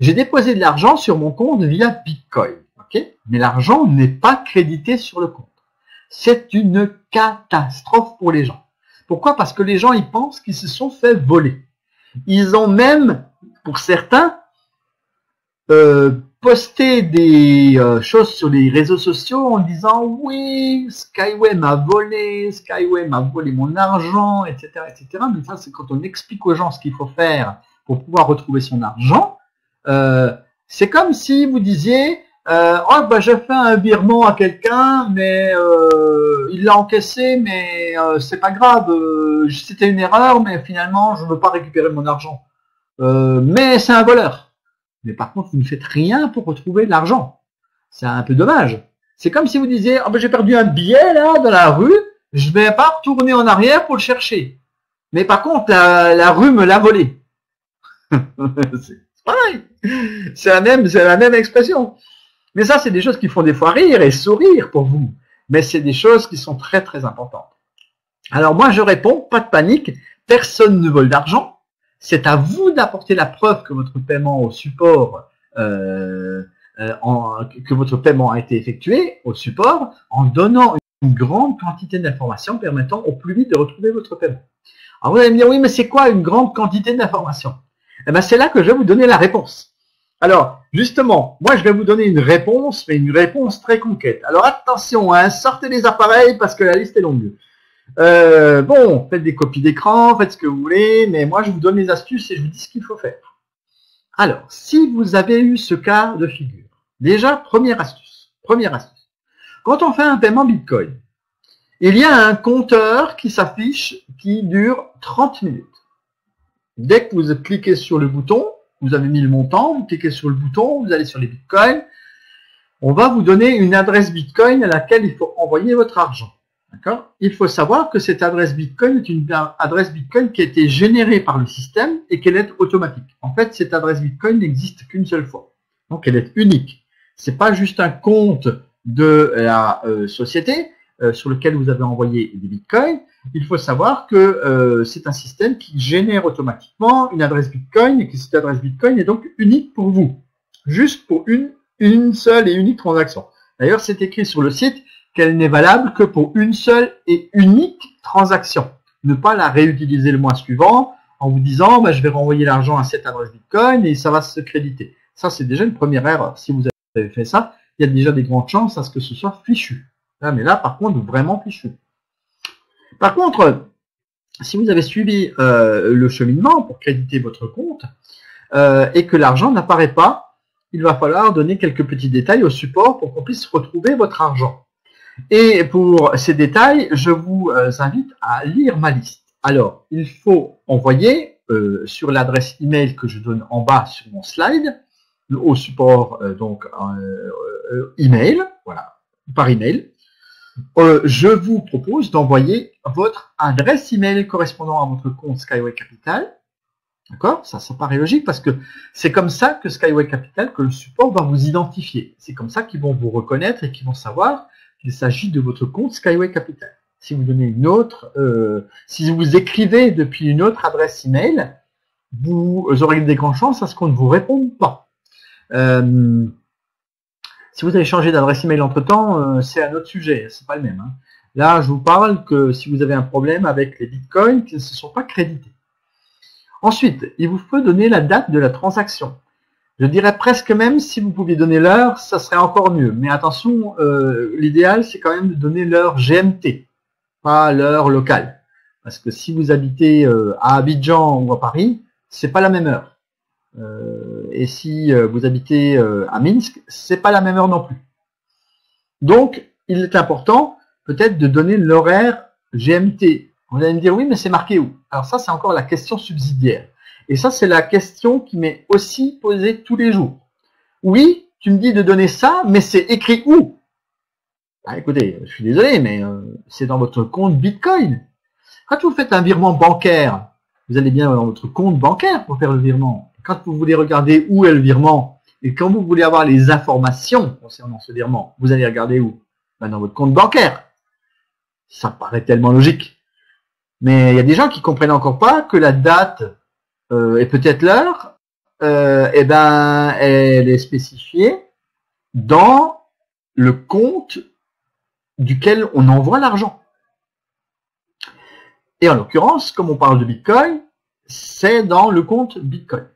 j'ai déposé de l'argent sur mon compte via Bitcoin. Mais l'argent n'est pas crédité sur le compte. C'est une catastrophe pour les gens. Pourquoi? Parce que les gens, ils pensent qu'ils se sont fait voler. Ils ont même, pour certains, euh, posté des euh, choses sur les réseaux sociaux en disant oui, Skyway m'a volé, Skyway m'a volé mon argent, etc., etc. Mais ça, c'est quand on explique aux gens ce qu'il faut faire pour pouvoir retrouver son argent. Euh, c'est comme si vous disiez euh, oh, bah, j'ai fait un virement à quelqu'un, mais euh, il l'a encaissé, mais euh, c'est pas grave, euh, c'était une erreur, mais finalement je ne veux pas récupérer mon argent. mais c'est un voleur. Mais par contre, vous ne faites rien pour retrouver l'argent. C'est un peu dommage. C'est comme si vous disiez, oh, bah, j'ai perdu un billet là dans la rue, je vais pas retourner en arrière pour le chercher. Mais par contre, la, la rue me l'a volé. <laughs> c'est pareil. C'est la c'est la même expression. Mais ça, c'est des choses qui font des fois rire et sourire pour vous. Mais c'est des choses qui sont très très importantes. Alors moi, je réponds, pas de panique, personne ne vole d'argent. C'est à vous d'apporter la preuve que votre paiement au support, euh, euh, que votre paiement a été effectué au support en donnant une grande quantité d'informations permettant au plus vite de retrouver votre paiement. Alors vous allez me dire, oui, mais c'est quoi une grande quantité d'informations? Eh bien, c'est là que je vais vous donner la réponse. Alors, justement, moi, je vais vous donner une réponse, mais une réponse très concrète. Alors, attention, hein, sortez les appareils parce que la liste est longue. Euh, bon, faites des copies d'écran, faites ce que vous voulez, mais moi, je vous donne les astuces et je vous dis ce qu'il faut faire. Alors, si vous avez eu ce cas de figure, déjà, première astuce, première astuce. Quand on fait un paiement Bitcoin il y a un compteur qui s'affiche qui dure 30 minutes. Dès que vous cliquez sur le bouton, vous avez mis le montant, vous cliquez sur le bouton, vous allez sur les bitcoins, on va vous donner une adresse bitcoin à laquelle il faut envoyer votre argent. Il faut savoir que cette adresse bitcoin est une adresse bitcoin qui a été générée par le système et qu'elle est automatique. En fait, cette adresse bitcoin n'existe qu'une seule fois. Donc elle est unique. C'est pas juste un compte de la euh, société euh, sur lequel vous avez envoyé des bitcoins. Il faut savoir que euh, c'est un système qui génère automatiquement une adresse bitcoin et que cette adresse bitcoin est donc unique pour vous. Juste pour une, une seule et unique transaction. D'ailleurs, c'est écrit sur le site qu'elle n'est valable que pour une seule et unique transaction. Ne pas la réutiliser le mois suivant en vous disant bah, je vais renvoyer l'argent à cette adresse Bitcoin et ça va se créditer. Ça, c'est déjà une première erreur. Si vous avez fait ça, il y a déjà des grandes chances à ce que ce soit fichu. mais là, par contre, vraiment fichu. Par contre, si vous avez suivi euh, le cheminement pour créditer votre compte euh, et que l'argent n'apparaît pas, il va falloir donner quelques petits détails au support pour qu'on puisse retrouver votre argent. Et pour ces détails, je vous euh, invite à lire ma liste. Alors, il faut envoyer sur l'adresse email que je donne en bas sur mon slide, au support euh, donc euh, euh, email, voilà, par email. je vous propose d'envoyer votre adresse email correspondant à votre compte Skyway Capital. D'accord? Ça, ça paraît logique parce que c'est comme ça que Skyway Capital, que le support va vous identifier. C'est comme ça qu'ils vont vous reconnaître et qu'ils vont savoir qu'il s'agit de votre compte Skyway Capital. Si vous donnez une autre, si vous écrivez depuis une autre adresse email, vous aurez des grandes chances à ce qu'on ne vous réponde pas. Euh, si vous avez changé d'adresse email entre temps, euh, c'est un autre sujet, c'est pas le même. Hein. Là, je vous parle que si vous avez un problème avec les bitcoins qui ne se sont pas crédités. Ensuite, il vous faut donner la date de la transaction. Je dirais presque même si vous pouviez donner l'heure, ça serait encore mieux. Mais attention, euh, l'idéal c'est quand même de donner l'heure GMT, pas l'heure locale. Parce que si vous habitez à Abidjan ou à Paris, c'est pas la même heure. Euh, et si euh, vous habitez euh, à Minsk, c'est pas la même heure non plus. Donc, il est important peut-être de donner l'horaire GMT. On allez me dire oui, mais c'est marqué où? Alors ça, c'est encore la question subsidiaire. Et ça, c'est la question qui m'est aussi posée tous les jours. Oui, tu me dis de donner ça, mais c'est écrit où? Bah, Écoutez, je suis désolé, mais c'est dans votre compte Bitcoin. Quand vous faites un virement bancaire, vous allez bien dans votre compte bancaire pour faire le virement quand vous voulez regarder où est le virement, et quand vous voulez avoir les informations concernant ce virement, vous allez regarder où? Ben, Dans votre compte bancaire. Ça paraît tellement logique. Mais il y a des gens qui comprennent encore pas que la date euh, et peut-être l'heure, euh, eh ben, elle est spécifiée dans le compte duquel on envoie l'argent. Et en l'occurrence, comme on parle de Bitcoin, c'est dans le compte Bitcoin.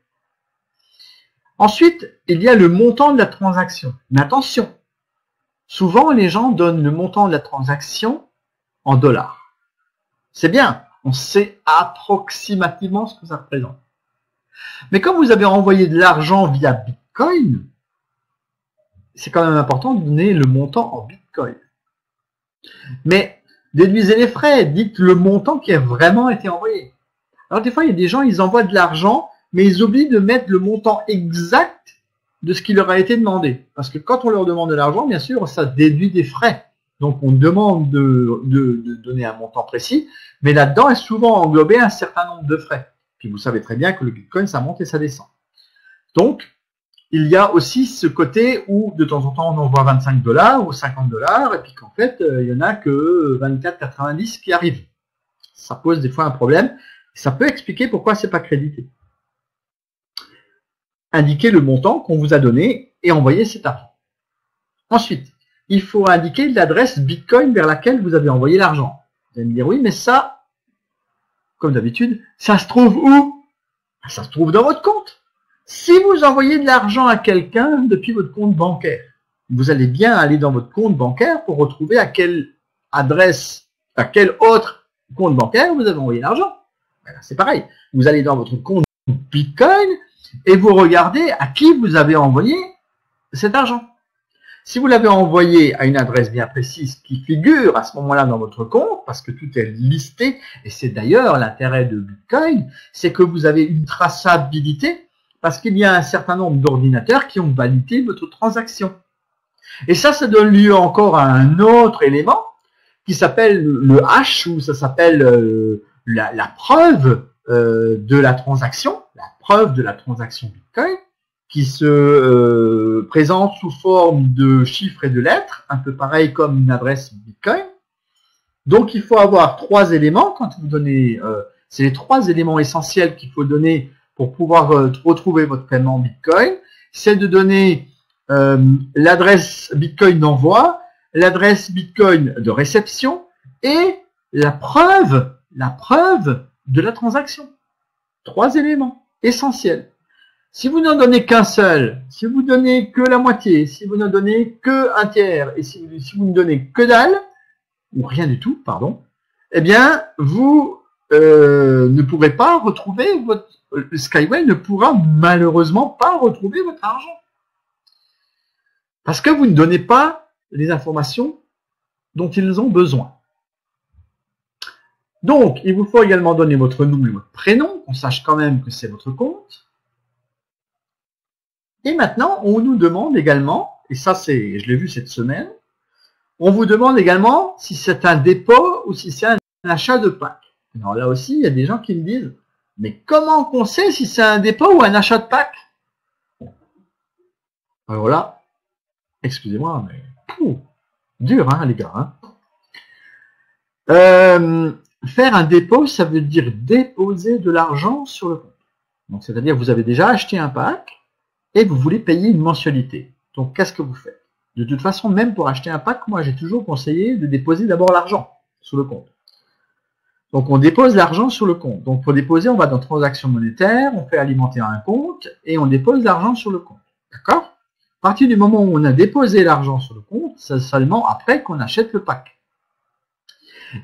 Ensuite, il y a le montant de la transaction. Mais attention, souvent les gens donnent le montant de la transaction en dollars. C'est bien, on sait approximativement ce que ça représente. Mais quand vous avez envoyé de l'argent via Bitcoin, c'est quand même important de donner le montant en Bitcoin. Mais déduisez les frais, dites le montant qui a vraiment été envoyé. Alors des fois, il y a des gens, ils envoient de l'argent mais ils oublient de mettre le montant exact de ce qui leur a été demandé. Parce que quand on leur demande de l'argent, bien sûr, ça déduit des frais. Donc on demande de, donner un montant précis, mais là-dedans est souvent englobé un certain nombre de frais. Vous savez très bien que le Bitcoin, ça monte et ça descend. Donc, il y a aussi ce côté où de temps en temps on envoie 25 dollars ou 50 dollars et puis qu'en fait euh, il y en a que 24,90 qui arrivent. Ça pose des fois un problème. Ça peut expliquer pourquoi c'est pas crédité indiquer le montant qu'on vous a donné et envoyer cet argent. Ensuite, il faut indiquer l'adresse Bitcoin vers laquelle vous avez envoyé l'argent. Vous allez me dire oui, mais ça, d'habitude, ça se trouve où? Ça se trouve dans votre compte. Si vous envoyez de l'argent à quelqu'un depuis votre compte bancaire, vous allez bien aller dans votre compte bancaire pour retrouver à quelle adresse, à quel autre compte bancaire vous avez envoyé l'argent. C'est pareil. Vous allez dans votre compte Bitcoin et vous regardez à qui vous avez envoyé cet argent. Si vous l'avez envoyé à une adresse bien précise qui figure à ce moment-là dans votre compte, parce que tout est listé, et c'est d'ailleurs l'intérêt de Bitcoin, c'est que vous avez une traçabilité, parce qu'il y a un certain nombre d'ordinateurs qui ont validé votre transaction. Et ça, ça donne lieu encore à un autre élément qui s'appelle le hash, ou ça s'appelle euh, la, preuve euh, de la transaction, la preuve de la transaction Bitcoin qui se euh, présente sous forme de chiffres et de lettres, un peu pareil comme une adresse Bitcoin. Donc il faut avoir trois éléments quand vous donnez, euh, c'est les trois éléments essentiels qu'il faut donner pour pouvoir euh, retrouver votre paiement Bitcoin. C'est de donner l'adresse Bitcoin d'envoi, l'adresse Bitcoin de réception et la preuve, la preuve de la transaction. Trois éléments essentiels. Si vous n'en donnez qu'un seul, si vous donnez que la moitié, si vous n'en donnez que un tiers, et si, vous ne donnez que dalle, ou rien du tout, pardon, eh bien, vous euh, ne pourrez pas retrouver votre... Skyway ne pourra malheureusement pas retrouver votre argent. Parce que vous ne donnez pas les informations dont ils ont besoin. Donc, il vous faut également donner votre nom et votre prénom, qu'on sache quand même que c'est votre compte. Et maintenant, on nous demande également, et ça c'est, je l'ai vu cette semaine, on vous demande également si c'est un dépôt ou si c'est un achat de pack. Alors là aussi, il y a des gens qui me disent, mais comment qu'on sait si c'est un dépôt ou un achat de pack Alors là, excusez-moi, mais dur, hein, les gars. Hein. Euh, faire un dépôt, ça veut dire déposer de l'argent sur le compte. Donc, c'est-à-dire, vous avez déjà acheté un pack, et vous voulez payer une mensualité. Donc, qu'est-ce que vous faites? De toute façon, même pour acheter un pack, moi, j'ai toujours conseillé de déposer d'abord l'argent sur le compte. Donc, on dépose l'argent sur le compte. Donc, pour déposer, on va dans transactions monétaires, on fait alimenter un compte et on dépose l'argent sur le compte. D'accord? À partir du moment où on a déposé l'argent sur le compte, c'est seulement après qu'on achète le pack.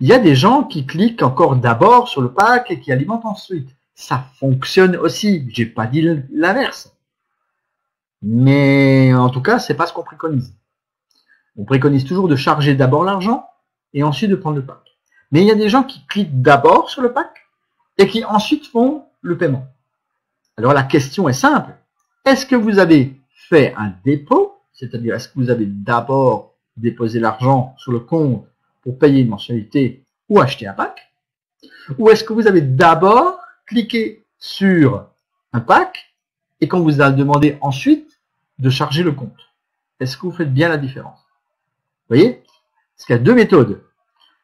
Il y a des gens qui cliquent encore d'abord sur le pack et qui alimentent ensuite. Ça fonctionne aussi. J'ai pas dit l'inverse. Mais en tout cas, c'est pas ce qu'on préconise. On préconise toujours de charger d'abord l'argent et ensuite de prendre le pack. Mais il y a des gens qui cliquent d'abord sur le pack et qui ensuite font le paiement. Alors la question est simple. Est-ce que vous avez fait un dépôt? C'est-à-dire, est-ce que vous avez d'abord déposé l'argent sur le compte pour payer une mensualité ou acheter un pack? Ou est-ce que vous avez d'abord cliqué sur un pack et qu'on vous a demandé ensuite de charger le compte. Est-ce que vous faites bien la différence? Vous voyez? Parce qu'il y a deux méthodes.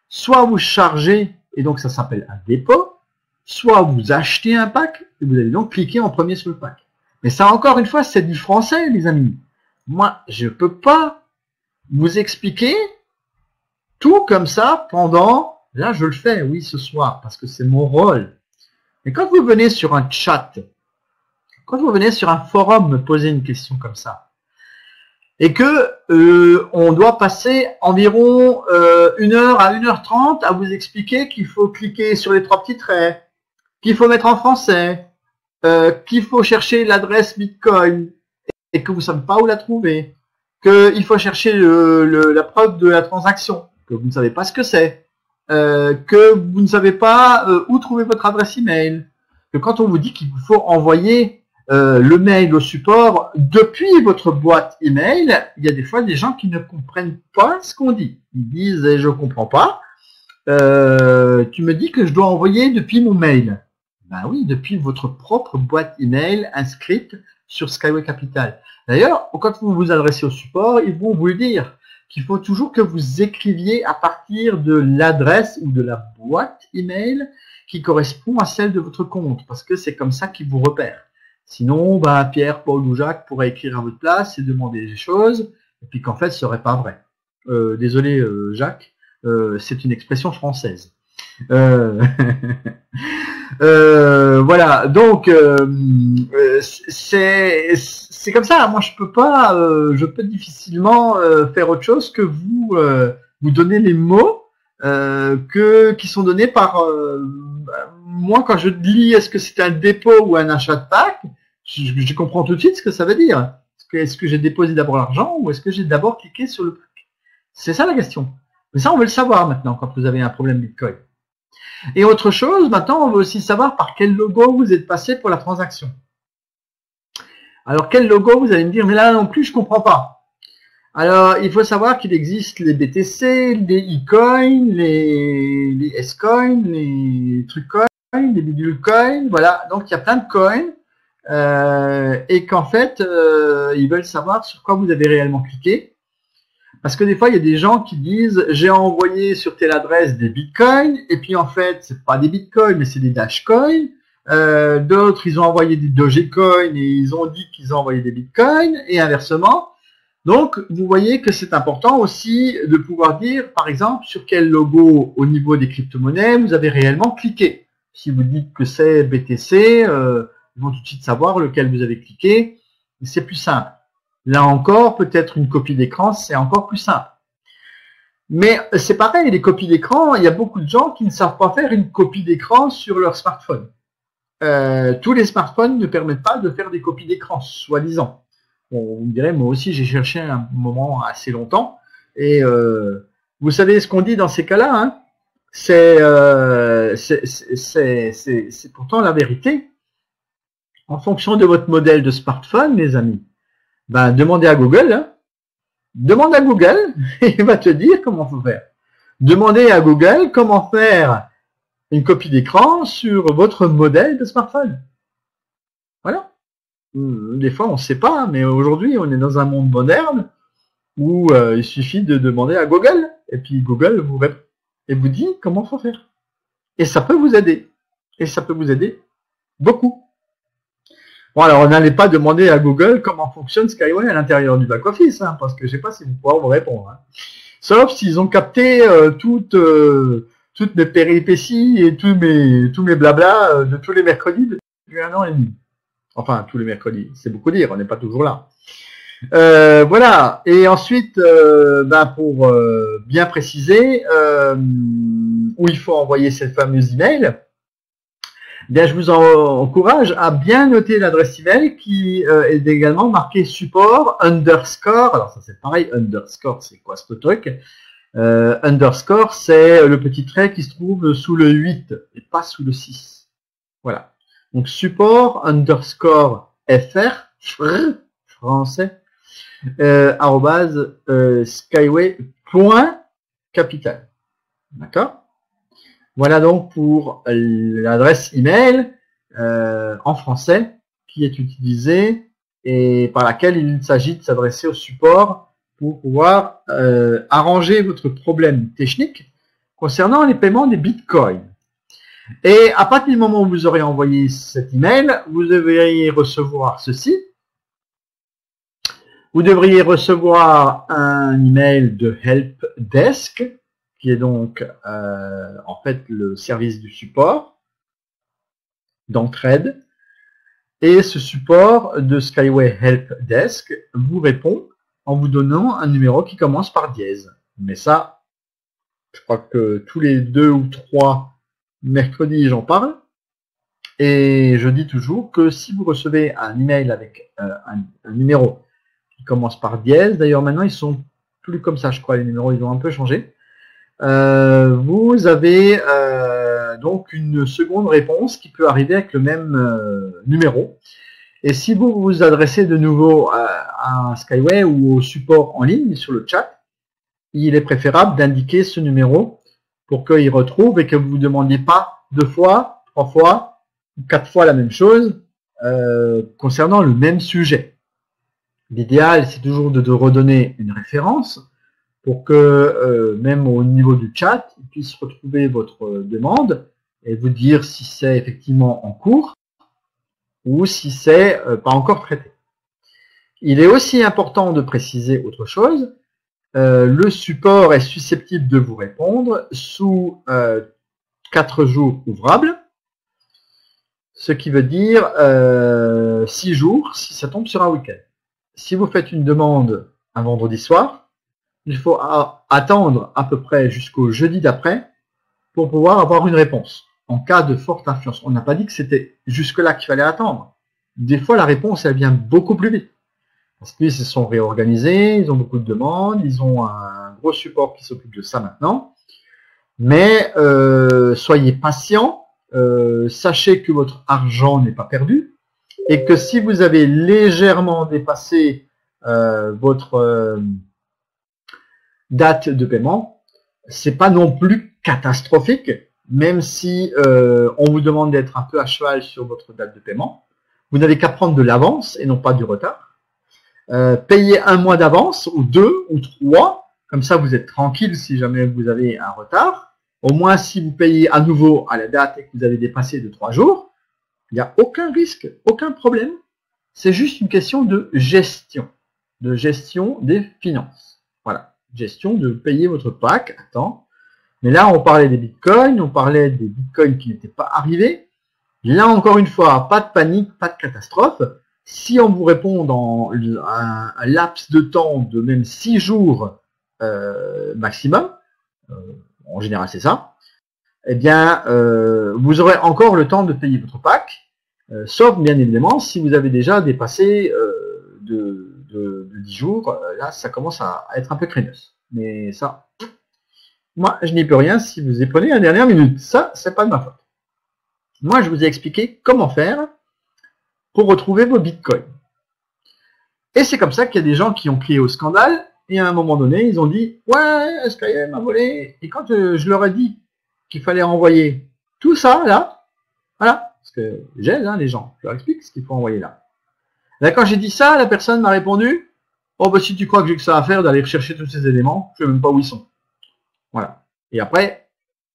Soit vous chargez, et donc ça s'appelle un dépôt, soit vous achetez un pack, et vous allez donc cliquer en premier sur le pack. Mais ça, encore une fois, c'est du français, les amis. Moi, je ne peux pas vous expliquer tout comme ça pendant... Là, je le fais, oui, ce soir, parce que c'est mon rôle. Mais quand vous venez sur un chat, quand vous venez sur un forum me poser une question comme ça, et que euh, on doit passer environ euh, une heure à 1h30 à vous expliquer qu'il faut cliquer sur les trois petits traits, qu'il faut mettre en français, euh, qu'il faut chercher l'adresse Bitcoin et que vous ne savez pas où la trouver, qu'il faut chercher la preuve de la transaction, que vous ne savez pas ce que c'est, que vous ne savez pas où trouver votre adresse email, que quand on vous dit qu'il faut envoyer euh, le mail au support depuis votre boîte email, il y a des fois des gens qui ne comprennent pas ce qu'on dit. Ils disent eh, je comprends pas. Euh, tu me dis que je dois envoyer depuis mon mail. Ben oui, depuis votre propre boîte email inscrite sur Skyway Capital. D'ailleurs, quand vous vous adressez au support, ils vont vous dire qu'il faut toujours que vous écriviez à partir de l'adresse ou de la boîte email qui correspond à celle de votre compte, parce que c'est comme ça qu'ils vous repèrent. Sinon, bah, Pierre, Paul ou Jacques pourraient écrire à votre place et demander des choses, et puis qu'en fait, ce serait pas vrai. Euh, désolé, euh, Jacques, euh, c'est une expression française. <laughs> voilà, donc c'est c'est comme ça. Moi, je peux pas, je peux difficilement faire autre chose que vous vous donner les mots que qui sont donnés par moi, quand je lis est-ce que c'est un dépôt ou un achat de pack, je, comprends tout de suite ce que ça veut dire. Est-ce que j'ai déposé d'abord l'argent ou est-ce que j'ai d'abord cliqué sur le truc C'est ça la question. Mais ça, on veut le savoir maintenant quand vous avez un problème Bitcoin. Et autre chose, maintenant, on veut aussi savoir par quel logo vous êtes passé pour la transaction. Alors, quel logo Vous allez me dire, mais là non plus, je comprends pas. Alors, il faut savoir qu'il existe les BTC, les e-coins, les, les S-coins, les trucs coins, les bidule coins. Voilà, donc il y a plein de coins. Euh, et qu'en fait, euh, ils veulent savoir sur quoi vous avez réellement cliqué. Parce que des fois, il y a des gens qui disent j'ai envoyé sur telle adresse des bitcoins, et puis en fait, c'est pas des bitcoins, mais c'est des dashcoins. Euh, D'autres, ils ont envoyé des dogecoins et ils ont dit qu'ils ont envoyé des bitcoins, et inversement. Donc, vous voyez que c'est important aussi de pouvoir dire, par exemple, sur quel logo au niveau des crypto-monnaies vous avez réellement cliqué. Si vous dites que c'est BTC, euh, ils vont tout de suite savoir lequel vous avez cliqué. C'est plus simple. Là encore, peut-être une copie d'écran, c'est encore plus simple. Mais c'est pareil, les copies d'écran, il y a beaucoup de gens qui ne savent pas faire une copie d'écran sur leur smartphone. Euh, tous les smartphones ne permettent pas de faire des copies d'écran, soi-disant. on dirait, moi aussi, j'ai cherché un moment assez longtemps. Et euh, vous savez ce qu'on dit dans ces cas-là hein? Euh, C'est pourtant la vérité. En fonction de votre modèle de smartphone, mes amis, ben, demandez à Google. Hein. Demande à Google et <laughs> il va te dire comment faire. Demandez à Google comment faire une copie d'écran sur votre modèle de smartphone. Voilà. Hmm, des fois, on ne sait pas, mais aujourd'hui, on est dans un monde moderne où euh, il suffit de demander à Google et puis Google vous répond et vous dit comment faut faire. Et ça peut vous aider. Et ça peut vous aider beaucoup. Bon, alors, n'allez pas demander à Google comment fonctionne Skyway à l'intérieur du back-office, hein, parce que je ne sais pas si vous pourrez vous répondre. Hein. Sauf s'ils ont capté euh, toutes, euh, toutes mes péripéties et tous mes, tous mes blablas euh, de tous les mercredis depuis un an et demi. Enfin, tous les mercredis, c'est beaucoup dire, on n'est pas toujours là. Voilà. Et ensuite, ben, pour bien préciser, où il faut envoyer cette fameuse email, bien, je vous encourage à bien noter l'adresse email qui euh, est également marquée support underscore. Alors ça c'est pareil, underscore, c'est quoi ce truc? Euh, Underscore, c'est le petit trait qui se trouve sous le 8 et pas sous le 6. Voilà. Donc support underscore fr, français, euh, euh, skyway.capital. D'accord? Voilà donc pour l'adresse email euh, en français qui est utilisée et par laquelle il s'agit de s'adresser au support pour pouvoir euh, arranger votre problème technique concernant les paiements des bitcoins. Et à partir du moment où vous aurez envoyé cet email, vous devriez recevoir ceci. Vous devriez recevoir un email de Help Desk qui est donc euh, en fait le service du support d'entraide. Et ce support de Skyway Help Desk vous répond en vous donnant un numéro qui commence par dièse. Mais ça, je crois que tous les deux ou trois mercredis, j'en parle. Et je dis toujours que si vous recevez un email avec euh, un, numéro commence par dièse, d'ailleurs maintenant ils sont plus comme ça, je crois, les numéros, ils ont un peu changé. Euh, vous avez euh, donc une seconde réponse qui peut arriver avec le même euh, numéro. Et si vous vous adressez de nouveau à, Skyway ou au support en ligne sur le chat, il est préférable d'indiquer ce numéro pour qu'il retrouve et que vous ne demandiez pas deux fois, trois fois, quatre fois la même chose concernant le même sujet. L'idéal, c'est toujours de redonner une référence pour que euh, même au niveau du chat, il puisse retrouver votre demande et vous dire si c'est effectivement en cours ou si c'est euh, pas encore traité. Il est aussi important de préciser autre chose. Euh, le support est susceptible de vous répondre sous 4 jours ouvrables, ce qui veut dire 6 jours si ça tombe sur un week-end. Si vous faites une demande un vendredi soir, il faut attendre à peu près jusqu'au jeudi d'après pour pouvoir avoir une réponse. En cas de forte influence, on n'a pas dit que c'était jusque-là qu'il fallait attendre. Des fois, la réponse, elle vient beaucoup plus vite. Parce qu'ils se sont réorganisés, ils ont beaucoup de demandes, ils ont un gros support qui s'occupe de ça maintenant. Mais euh, soyez patient, euh, sachez que votre argent n'est pas perdu et que si vous avez légèrement dépassé euh, votre date de paiement, c'est pas non plus catastrophique, même si on vous demande d'être un peu à cheval sur votre date de paiement. Vous n'avez qu'à prendre de l'avance et non pas du retard. payer un mois d'avance ou deux ou trois, comme ça vous êtes tranquille si jamais vous avez un retard. Au moins, si vous payez à nouveau à la date et que vous avez dépassé de trois jours, il n'y a aucun risque, aucun problème. C'est juste une question de gestion, de gestion des finances. Voilà, gestion de payer votre pack Attends. Mais là, on parlait des bitcoins, on parlait des bitcoins qui n'étaient pas arrivés. Là, encore une fois, pas de panique, pas de catastrophe. Si on vous répond dans un, laps de temps de même six jours euh, maximum, euh, en général c'est ça, eh bien, euh, vous aurez encore le temps de payer votre pack, euh, sauf bien évidemment si vous avez déjà dépassé euh, de, 10 jours, là ça commence à, être un peu craignos. Mais ça, moi je n'y peux rien si vous y prenez la dernière minute. Ça, c'est pas de ma faute. Moi, je vous ai expliqué comment faire pour retrouver vos bitcoins. Et c'est comme ça qu'il y a des gens qui ont crié au scandale et à un moment donné, ils ont dit Ouais, Skyrim a volé. Et quand euh, je leur ai dit fallait envoyer tout ça là, voilà, parce que j'aide hein, les gens, je leur explique ce qu'il faut envoyer là. Là, quand j'ai dit ça, la personne m'a répondu Oh, bah si tu crois que j'ai que ça à faire d'aller rechercher tous ces éléments, je sais même pas où ils sont. Voilà. Et après,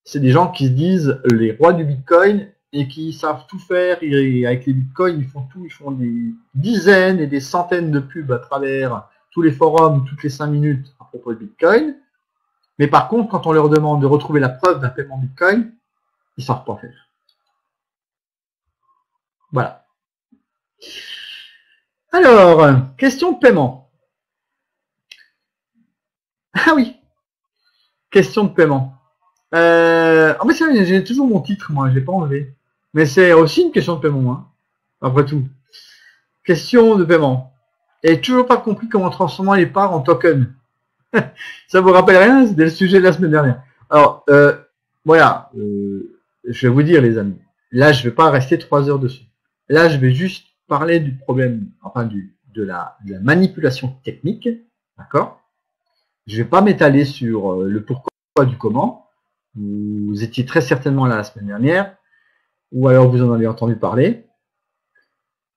c'est des gens qui se disent les rois du Bitcoin et qui savent tout faire. Et avec les Bitcoins, ils font tout, ils font des dizaines et des centaines de pubs à travers tous les forums toutes les cinq minutes à propos de Bitcoin. Mais par contre, quand on leur demande de retrouver la preuve d'un paiement Bitcoin, ils ne savent pas faire. Voilà. Alors, question de paiement. Ah oui, question de paiement. Euh, en fait, j'ai toujours mon titre, moi, je l'ai pas enlevé. Mais c'est aussi une question de paiement, hein, après tout. Question de paiement. Et toujours pas compris comment transformer les parts en token. <laughs> ça vous rappelle rien C'était le sujet de la semaine dernière. Alors, euh, voilà, euh, je vais vous dire les amis. Là, je vais pas rester trois heures dessus. Là, je vais juste parler du problème, enfin du, de, la, de la manipulation technique, d'accord? Je vais pas m'étaler sur euh, le pourquoi du comment. Vous étiez très certainement là la semaine dernière, ou alors vous en avez entendu parler.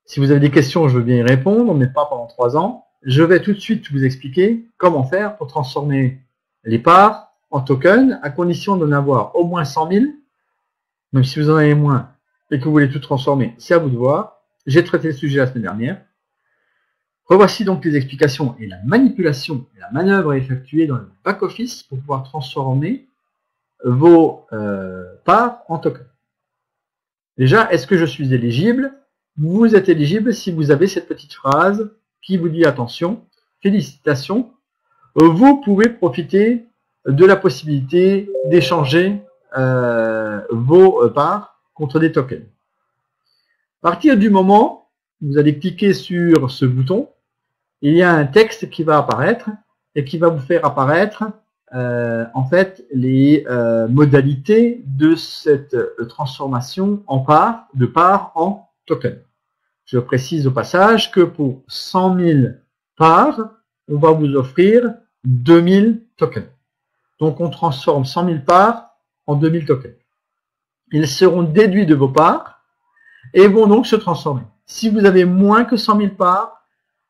Si vous avez des questions, je veux bien y répondre, mais pas pendant trois ans. Je vais tout de suite vous expliquer comment faire pour transformer les parts en tokens, à condition d'en avoir au moins 100 000. Même si vous en avez moins et que vous voulez tout transformer, c'est à vous de voir. J'ai traité le sujet la semaine dernière. Revoici donc les explications et la manipulation et la manœuvre à effectuer dans le back-office pour pouvoir transformer vos euh, parts en tokens. Déjà, est-ce que je suis éligible? Vous êtes éligible si vous avez cette petite phrase qui vous dit attention, félicitations, vous pouvez profiter de la possibilité d'échanger euh, vos parts contre des tokens. À partir du moment où vous allez cliquer sur ce bouton, il y a un texte qui va apparaître et qui va vous faire apparaître euh, en fait les euh, modalités de cette transformation en part, de part en token. Je précise au passage que pour 100 000 parts, on va vous offrir 2000 tokens. Donc on transforme 100 000 parts en 2000 tokens. Ils seront déduits de vos parts et vont donc se transformer. Si vous avez moins que 100 000 parts,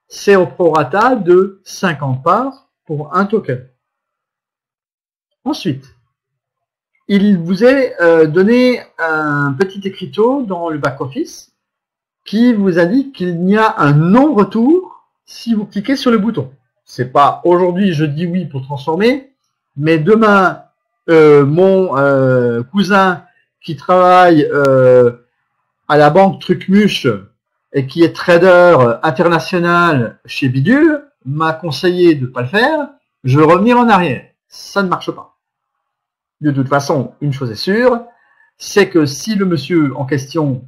c'est au prorata de 50 parts pour un token. Ensuite, il vous est euh, donné un petit écriteau dans le back-office qui vous indique qu'il n'y a un non-retour si vous cliquez sur le bouton. C'est pas aujourd'hui je dis oui pour transformer, mais demain euh, mon euh, cousin qui travaille euh, à la banque Trucmuche et qui est trader international chez Bidule m'a conseillé de ne pas le faire. Je veux revenir en arrière. Ça ne marche pas. De toute façon, une chose est sûre, c'est que si le monsieur en question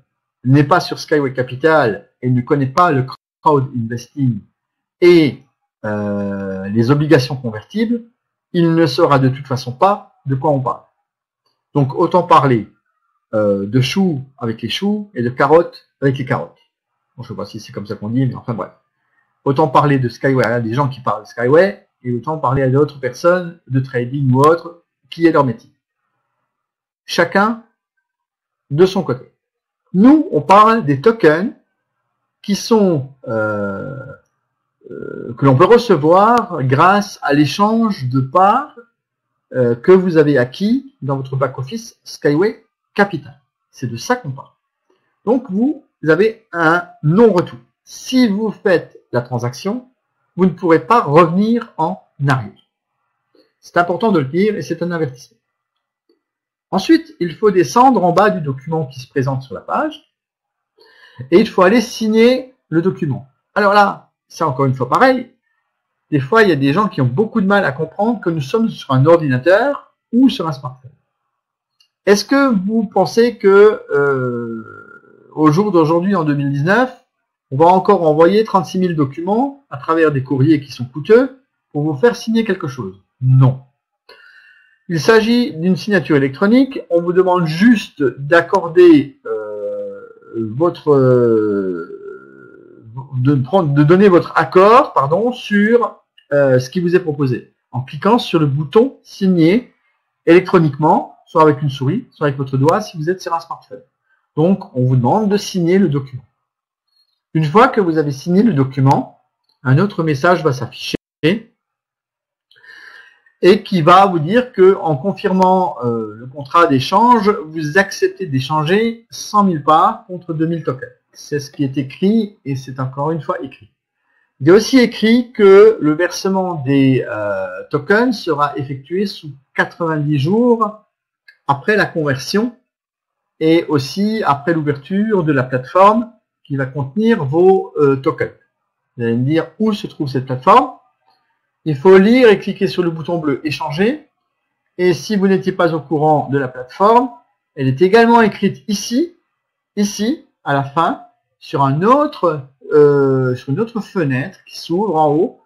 n'est pas sur Skyway Capital et ne connaît pas le crowd investing et euh, les obligations convertibles, il ne saura de toute façon pas de quoi on parle. Donc autant parler euh, de choux avec les choux et de carottes avec les carottes. Bon, je ne sais pas si c'est comme ça qu'on dit, mais enfin bref. Autant parler de Skyway à des gens qui parlent de Skyway, et autant parler à d'autres personnes de trading ou autres qui est leur métier. Chacun de son côté. Nous, on parle des tokens qui sont euh, euh, que l'on peut recevoir grâce à l'échange de parts euh, que vous avez acquis dans votre back-office Skyway Capital. C'est de ça qu'on parle. Donc vous, avez un non-retour. Si vous faites la transaction, vous ne pourrez pas revenir en arrière. C'est important de le dire et c'est un avertissement. Ensuite, il faut descendre en bas du document qui se présente sur la page et il faut aller signer le document. Alors là, c'est encore une fois pareil. Des fois, il y a des gens qui ont beaucoup de mal à comprendre que nous sommes sur un ordinateur ou sur un smartphone. Est-ce que vous pensez que euh, au jour d'aujourd'hui, en 2019, on va encore envoyer 36 000 documents à travers des courriers qui sont coûteux pour vous faire signer quelque chose? Non. Il s'agit d'une signature électronique. On vous demande juste d'accorder euh, votre euh, de, donner votre accord pardon, sur euh, ce qui vous est proposé en cliquant sur le bouton signer électroniquement, soit avec une souris, soit avec votre doigt si vous êtes sur un smartphone. Donc, on vous demande de signer le document. Une fois que vous avez signé le document, un autre message va s'afficher et qui va vous dire que en confirmant euh, le contrat d'échange, vous acceptez d'échanger 100 000 parts contre 2000 tokens. C'est ce qui est écrit et c'est encore une fois écrit. Il est aussi écrit que le versement des euh, tokens sera effectué sous 90 jours après la conversion et aussi après l'ouverture de la plateforme qui va contenir vos euh, tokens. Vous allez me dire où se trouve cette plateforme? Il faut lire et cliquer sur le bouton bleu échanger. Et si vous n'étiez pas au courant de la plateforme, elle est également écrite ici, ici, à la fin, sur, un autre, euh, sur une autre fenêtre qui s'ouvre en haut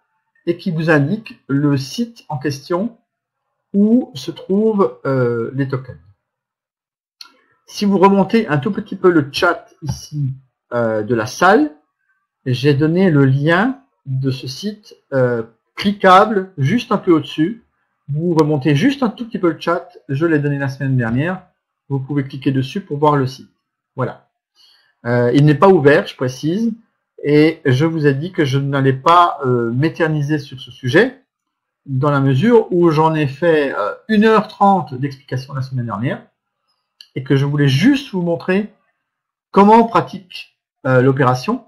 et qui vous indique le site en question où se trouvent euh, les tokens. Si vous remontez un tout petit peu le chat ici euh, de la salle, j'ai donné le lien de ce site cliquable juste un peu au-dessus. Vous remontez juste un tout petit peu le chat, je l'ai donné la semaine dernière. Vous pouvez cliquer dessus pour voir le site. Voilà. Euh, il n'est pas ouvert, je précise, et je vous ai dit que je n'allais pas euh, m'éterniser sur ce sujet, dans la mesure où j'en ai fait 1h30 euh, d'explication la semaine dernière, et que je voulais juste vous montrer comment on pratique l'opération.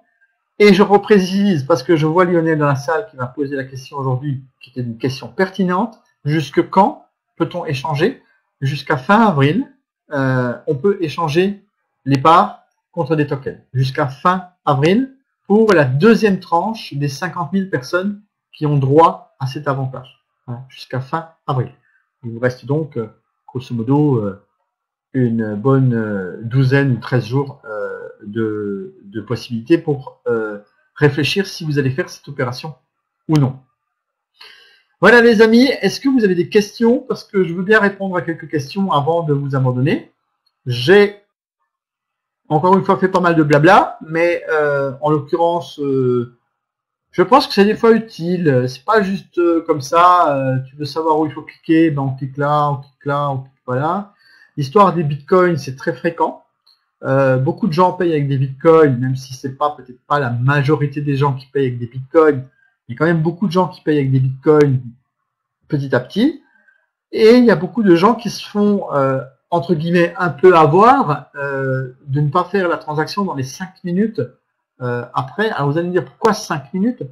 Et je reprécise, parce que je vois Lionel dans la salle qui m'a posé la question aujourd'hui, qui était une question pertinente, jusque quand peut-on échanger? Jusqu'à fin avril, on peut échanger les parts contre des tokens. Jusqu'à fin avril pour la deuxième tranche des 50 000 personnes qui ont droit à cet avantage. Jusqu'à fin avril. Il vous reste donc, euh, grosso modo, euh, une bonne euh, douzaine ou 13 jours de, possibilités pour réfléchir si vous allez faire cette opération ou non. Voilà les amis, est-ce que vous avez des questions? Parce que je veux bien répondre à quelques questions avant de vous abandonner. J'ai encore une fois fait pas mal de blabla, mais euh, en l'occurrence, euh, je pense que c'est des fois utile. C'est pas juste euh, comme ça, tu veux savoir où il faut cliquer, ben on clique là, on clique là, on clique là. L'histoire des bitcoins, c'est très fréquent. Beaucoup de gens payent avec des bitcoins, même si c'est pas peut-être pas la majorité des gens qui payent avec des bitcoins. Il y a quand même beaucoup de gens qui payent avec des bitcoins petit à petit. Et il y a beaucoup de gens qui se font entre guillemets un peu avoir euh, de ne pas faire la transaction dans les 5 minutes euh, après. Alors vous allez me dire pourquoi 5 minutes?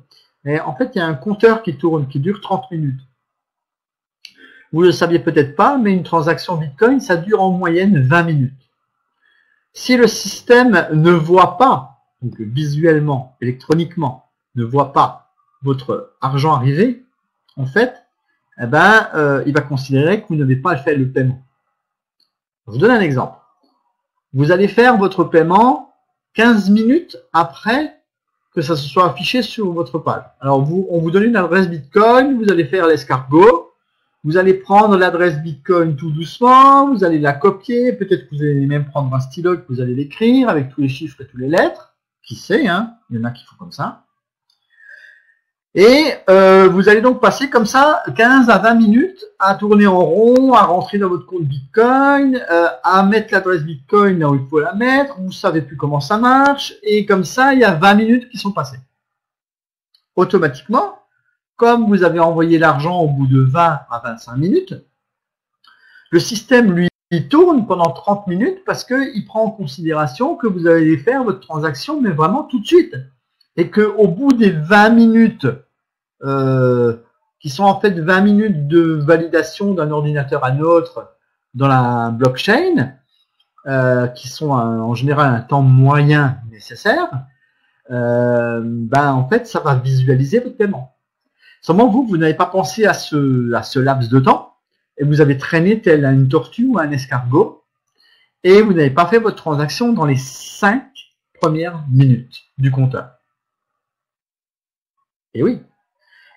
Mais en fait, il y a un compteur qui tourne, qui dure 30 minutes. Vous ne le saviez peut-être pas, mais une transaction Bitcoin, ça dure en moyenne 20 minutes. Si le système ne voit pas, donc visuellement, électroniquement, ne voit pas votre argent arriver, en fait, eh ben, euh, il va considérer que vous n'avez pas fait le paiement. Je vous donne un exemple. Vous allez faire votre paiement 15 minutes après que ça se soit affiché sur votre page. Alors on vous donne une adresse Bitcoin, vous allez faire l'escargot, vous allez prendre l'adresse Bitcoin tout doucement, vous allez la copier, peut-être que vous allez même prendre un stylo que vous allez l'écrire avec tous les chiffres et toutes les lettres, qui sait, hein, il y en a qui font comme ça. Et euh, vous allez donc passer comme ça 15 à 20 minutes à tourner en rond, à rentrer dans votre compte Bitcoin, euh, à mettre l'adresse Bitcoin là où il faut la mettre, vous savez plus comment ça marche, et comme ça, il y a 20 minutes qui sont passées. Automatiquement, comme vous avez envoyé l'argent au bout de 20 à 25 minutes, le système lui tourne pendant 30 minutes parce qu'il prend en considération que vous allez faire votre transaction, mais vraiment tout de suite et qu'au bout des 20 minutes, euh, qui sont en fait 20 minutes de validation d'un ordinateur à l'autre dans la blockchain, euh, qui sont en général un temps moyen nécessaire, euh, ben en fait ça va visualiser votre paiement. Seulement vous, vous n'avez pas pensé à ce, à ce laps de temps, et vous avez traîné tel une tortue ou un escargot, et vous n'avez pas fait votre transaction dans les 5 premières minutes du compteur. Et oui.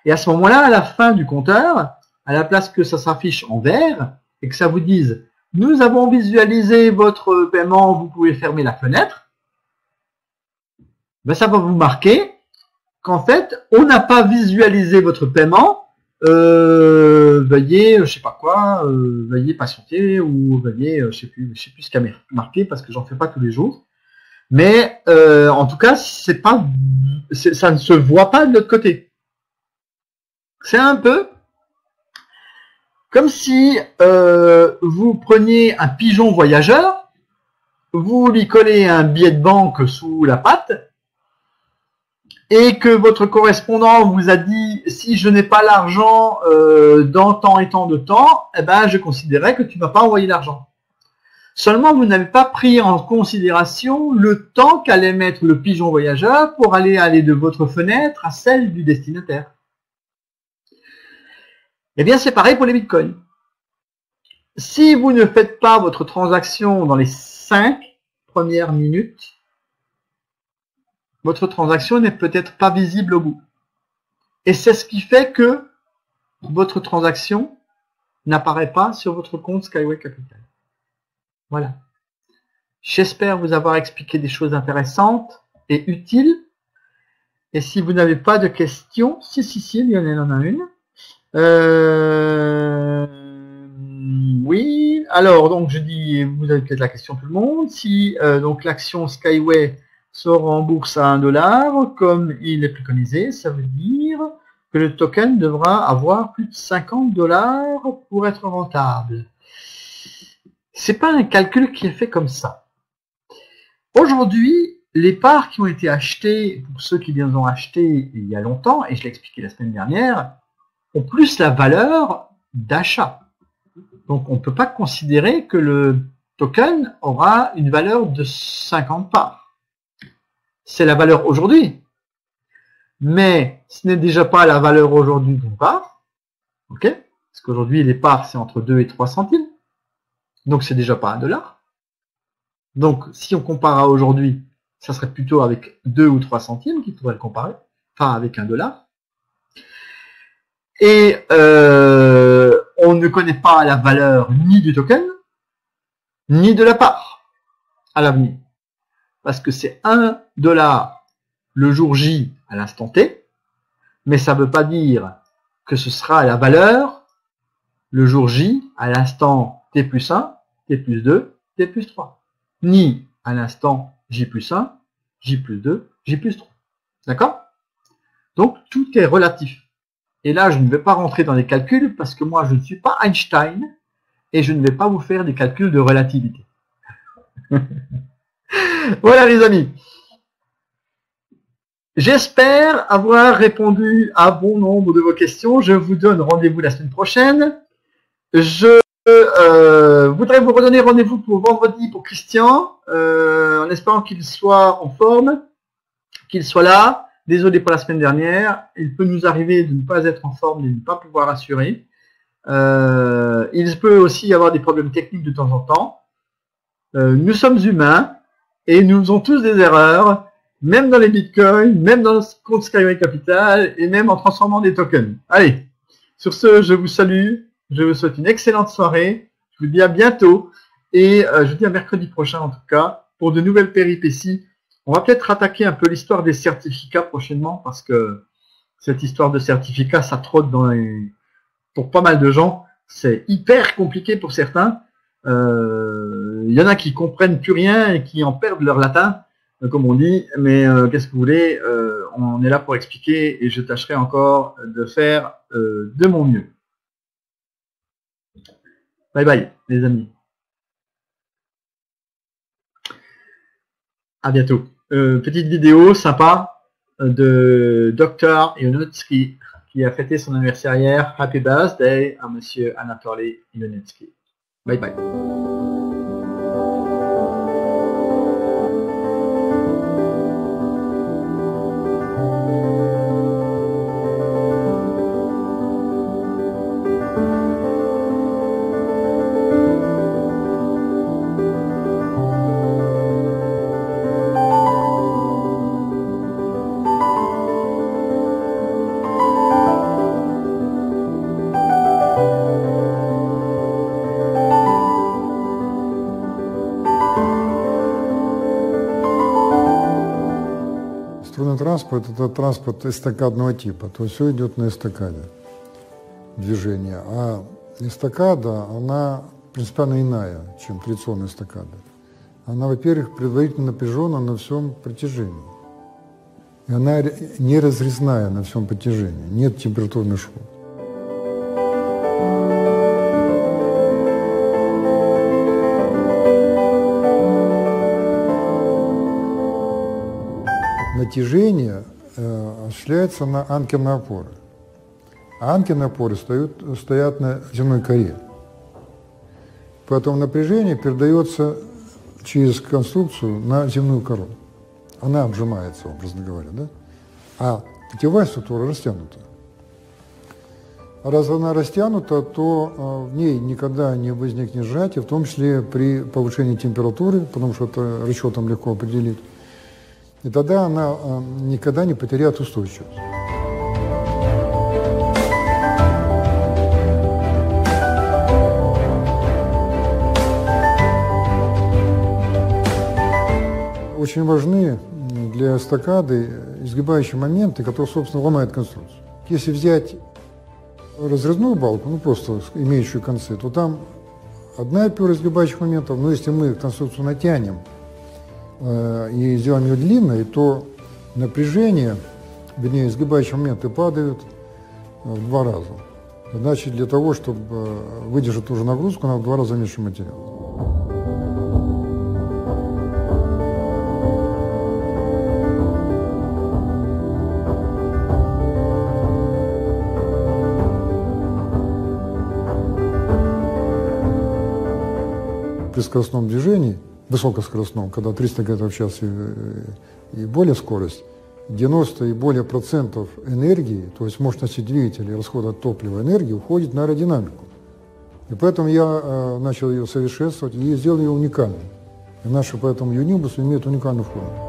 Et à ce moment-là, à la fin du compteur, à la place que ça s'affiche en vert et que ça vous dise nous avons visualisé votre paiement, vous pouvez fermer la fenêtre, ben ça va vous marquer qu'en fait, on n'a pas visualisé votre paiement, euh, veuillez, je sais pas quoi, euh, veuillez patienter ou veuillez, euh, je sais plus, je sais plus ce qu'il y marqué parce que j'en fais pas tous les jours. Mais euh, en tout cas, c'est pas, ça ne se voit pas de l'autre côté. C'est un peu comme si euh, vous preniez un pigeon voyageur, vous lui collez un billet de banque sous la patte, et que votre correspondant vous a dit si je n'ai pas l'argent euh, dans tant et tant de temps, eh ben je considérerais que tu ne vas pas envoyer l'argent. Seulement, vous n'avez pas pris en considération le temps qu'allait mettre le pigeon voyageur pour aller aller de votre fenêtre à celle du destinataire. Eh bien, c'est pareil pour les bitcoins. Si vous ne faites pas votre transaction dans les 5 premières minutes, votre transaction n'est peut-être pas visible au bout. Et c'est ce qui fait que votre transaction n'apparaît pas sur votre compte Skyway Capital. Voilà. J'espère vous avoir expliqué des choses intéressantes et utiles. Et si vous n'avez pas de questions, si, si, si, Lionel en a une. Euh, oui, alors donc je dis, vous avez peut-être la question tout le monde. Si euh, donc l'action Skyway se rembourse à 1 dollar, comme il est préconisé, ça veut dire que le token devra avoir plus de 50 dollars pour être rentable. C'est pas un calcul qui est fait comme ça. Aujourd'hui, les parts qui ont été achetées, pour ceux qui les ont achetées il y a longtemps, et je l'ai expliqué la semaine dernière, ont plus la valeur d'achat. Donc on ne peut pas considérer que le token aura une valeur de 50 parts. C'est la valeur aujourd'hui. Mais ce n'est déjà pas la valeur aujourd'hui d'une part. OK? Parce qu'aujourd'hui, les parts, c'est entre 2 et 3 centimes. Donc c'est déjà pas un dollar. Donc si on compare à aujourd'hui, ça serait plutôt avec 2 ou 3 centimes qu'il faudrait le comparer, enfin avec un dollar. Et euh, on ne connaît pas la valeur ni du token, ni de la part à l'avenir. Parce que c'est 1 dollar le jour J à l'instant T, mais ça ne veut pas dire que ce sera la valeur le jour J à l'instant T plus 1 t plus 2, t plus 3. Ni à l'instant j plus 1, j plus 2, j plus 3. D'accord? Donc tout est relatif. Et là, je ne vais pas rentrer dans les calculs parce que moi, je ne suis pas Einstein et je ne vais pas vous faire des calculs de relativité. <laughs> voilà les amis. J'espère avoir répondu à bon nombre de vos questions. Je vous donne rendez-vous la semaine prochaine. Je euh, voudrais vous redonner rendez-vous pour vendredi pour Christian, euh, en espérant qu'il soit en forme, qu'il soit là. Désolé pour la semaine dernière. Il peut nous arriver de ne pas être en forme et de ne pas pouvoir assurer. Euh, il peut aussi y avoir des problèmes techniques de temps en temps. nous sommes humains et nous faisons tous des erreurs. même dans les bitcoins, même dans le compte Skyway Capital et même en transformant des tokens. Allez, sur ce, je vous salue, je vous souhaite une excellente soirée, je vous dis à bientôt et euh, je vous dis à mercredi prochain en tout cas pour de nouvelles péripéties. On va peut-être attaquer un peu l'histoire des certificats prochainement parce que cette histoire de certificats, ça trotte dans les... pour pas mal de gens. C'est hyper compliqué pour certains. Il euh, y en a qui comprennent plus rien et qui en perdent leur latin, euh, comme on dit. Mais euh, qu'est-ce que vous voulez On est là pour expliquer et je tâcherai encore de faire de mon mieux. Bye bye, les amis. À bientôt. petite vidéo sympa de Dr. Ionitsky qui a fêté son anniversaire hier. Happy birthday à Monsieur Anatoly Ionitsky. Bye bye. Транспорт – это транспорт эстакадного типа, то есть все идет на эстакаде движение. А эстакада, она принципиально иная, чем традиционная эстакада. Она, во-первых, предварительно напряжена на всем протяжении. И она не разрезная на всем протяжении, нет температурных швов. Натяжение э, осуществляется на анкерные опоры. А анкерные опоры стоят, стоят на земной коре. Поэтому напряжение передается через конструкцию на земную кору. Она обжимается, образно говоря, да? А путевая структура растянута. А раз она растянута, то э, в ней никогда не возникнет сжатия, в том числе при повышении температуры, потому что это расчетом легко определить. И тогда она э, никогда не потеряет устойчивость. Очень важны для эстакады изгибающие моменты, которые, собственно, ломают конструкцию. Если взять разрезную балку, ну просто имеющую концы, то там одна пара изгибающих моментов, но если мы конструкцию натянем – и сделаем ее длинной, то напряжение, вернее, изгибающие моменты падают э, в два раза. Значит, для того, чтобы э, выдержать ту же нагрузку, надо в два раза меньше материала. при скоростном движении высокоскоростном, когда 300 км в час и, и более скорость, 90 и более процентов энергии, то есть мощности двигателя расхода топлива энергии уходит на аэродинамику. И поэтому я э, начал ее совершенствовать и сделал ее уникальной. И наши поэтому юнибусы имеют уникальную форму.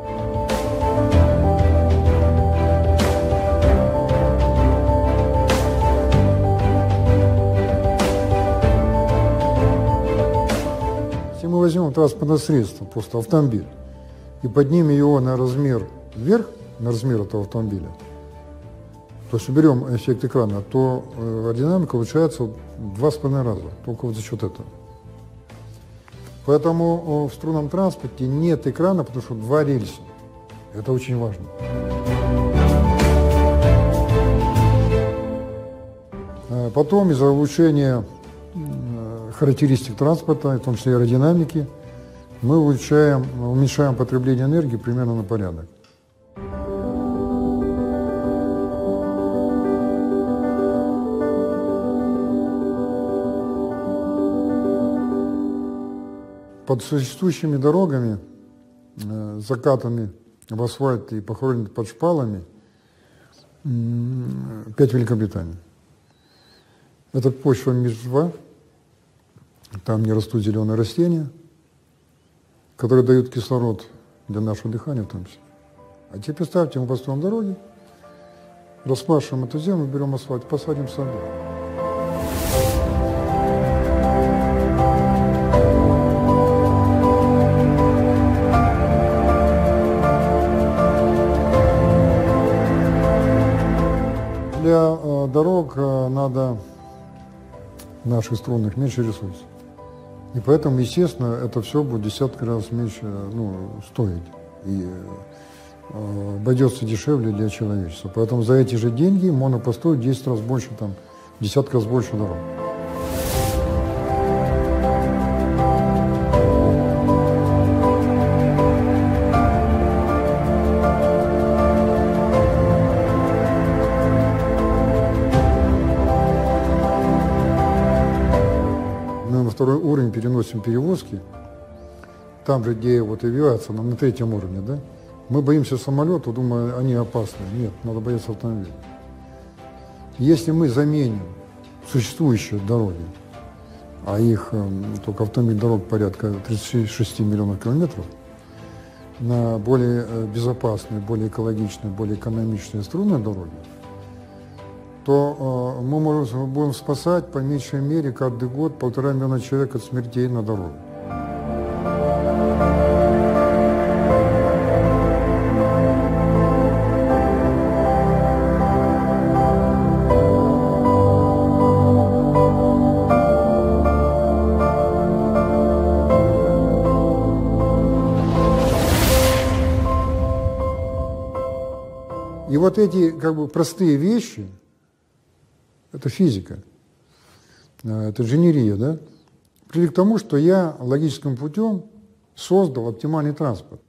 Возьмем транспортное средство, просто автомобиль, и поднимем его на размер вверх, на размер этого автомобиля, то есть уберем эффект экрана, то аэродинамика улучшается два с половиной раза, только вот за счет этого. Поэтому в струнном транспорте нет экрана, потому что два рельса. Это очень важно. Э, потом из-за улучшения характеристик транспорта, в том числе аэродинамики, мы улучшаем, уменьшаем потребление энергии примерно на порядок. Под существующими дорогами, э, закатами в асфальт и похороненными под шпалами, пять Великобритании. Это почва МИЖ-2, там не растут зеленые растения, которые дают кислород для нашего дыхания в том числе. А теперь представьте, мы построим дороги, распашем эту землю, берем асфальт, посадим сады. Для э, дорог э, надо наших струнных меньше ресурсов. И поэтому, естественно, это все будет десятки раз меньше ну, стоить. И э, обойдется дешевле для человечества. Поэтому за эти же деньги можно построить 10 раз больше, там, десятки раз больше дорог. Переносим перевозки, там же, где вот авиация, на, на третьем уровне, да? Мы боимся самолета, думая, они опасны. Нет, надо бояться автомобиля. Если мы заменим существующие дороги, а их э, только автомобиль дорог порядка 36 миллионов километров, на более э, безопасные, более экологичные, более экономичные струнные дороги, то э, мы можем, будем спасать по меньшей мере каждый год полтора миллиона человек от смертей на дороге. И вот эти как бы простые вещи, это физика, э, это инженерия, да, привели к тому, что я логическим путем создал оптимальный транспорт.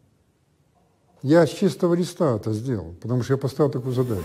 Я с чистого листа это сделал, потому что я поставил такую задачу.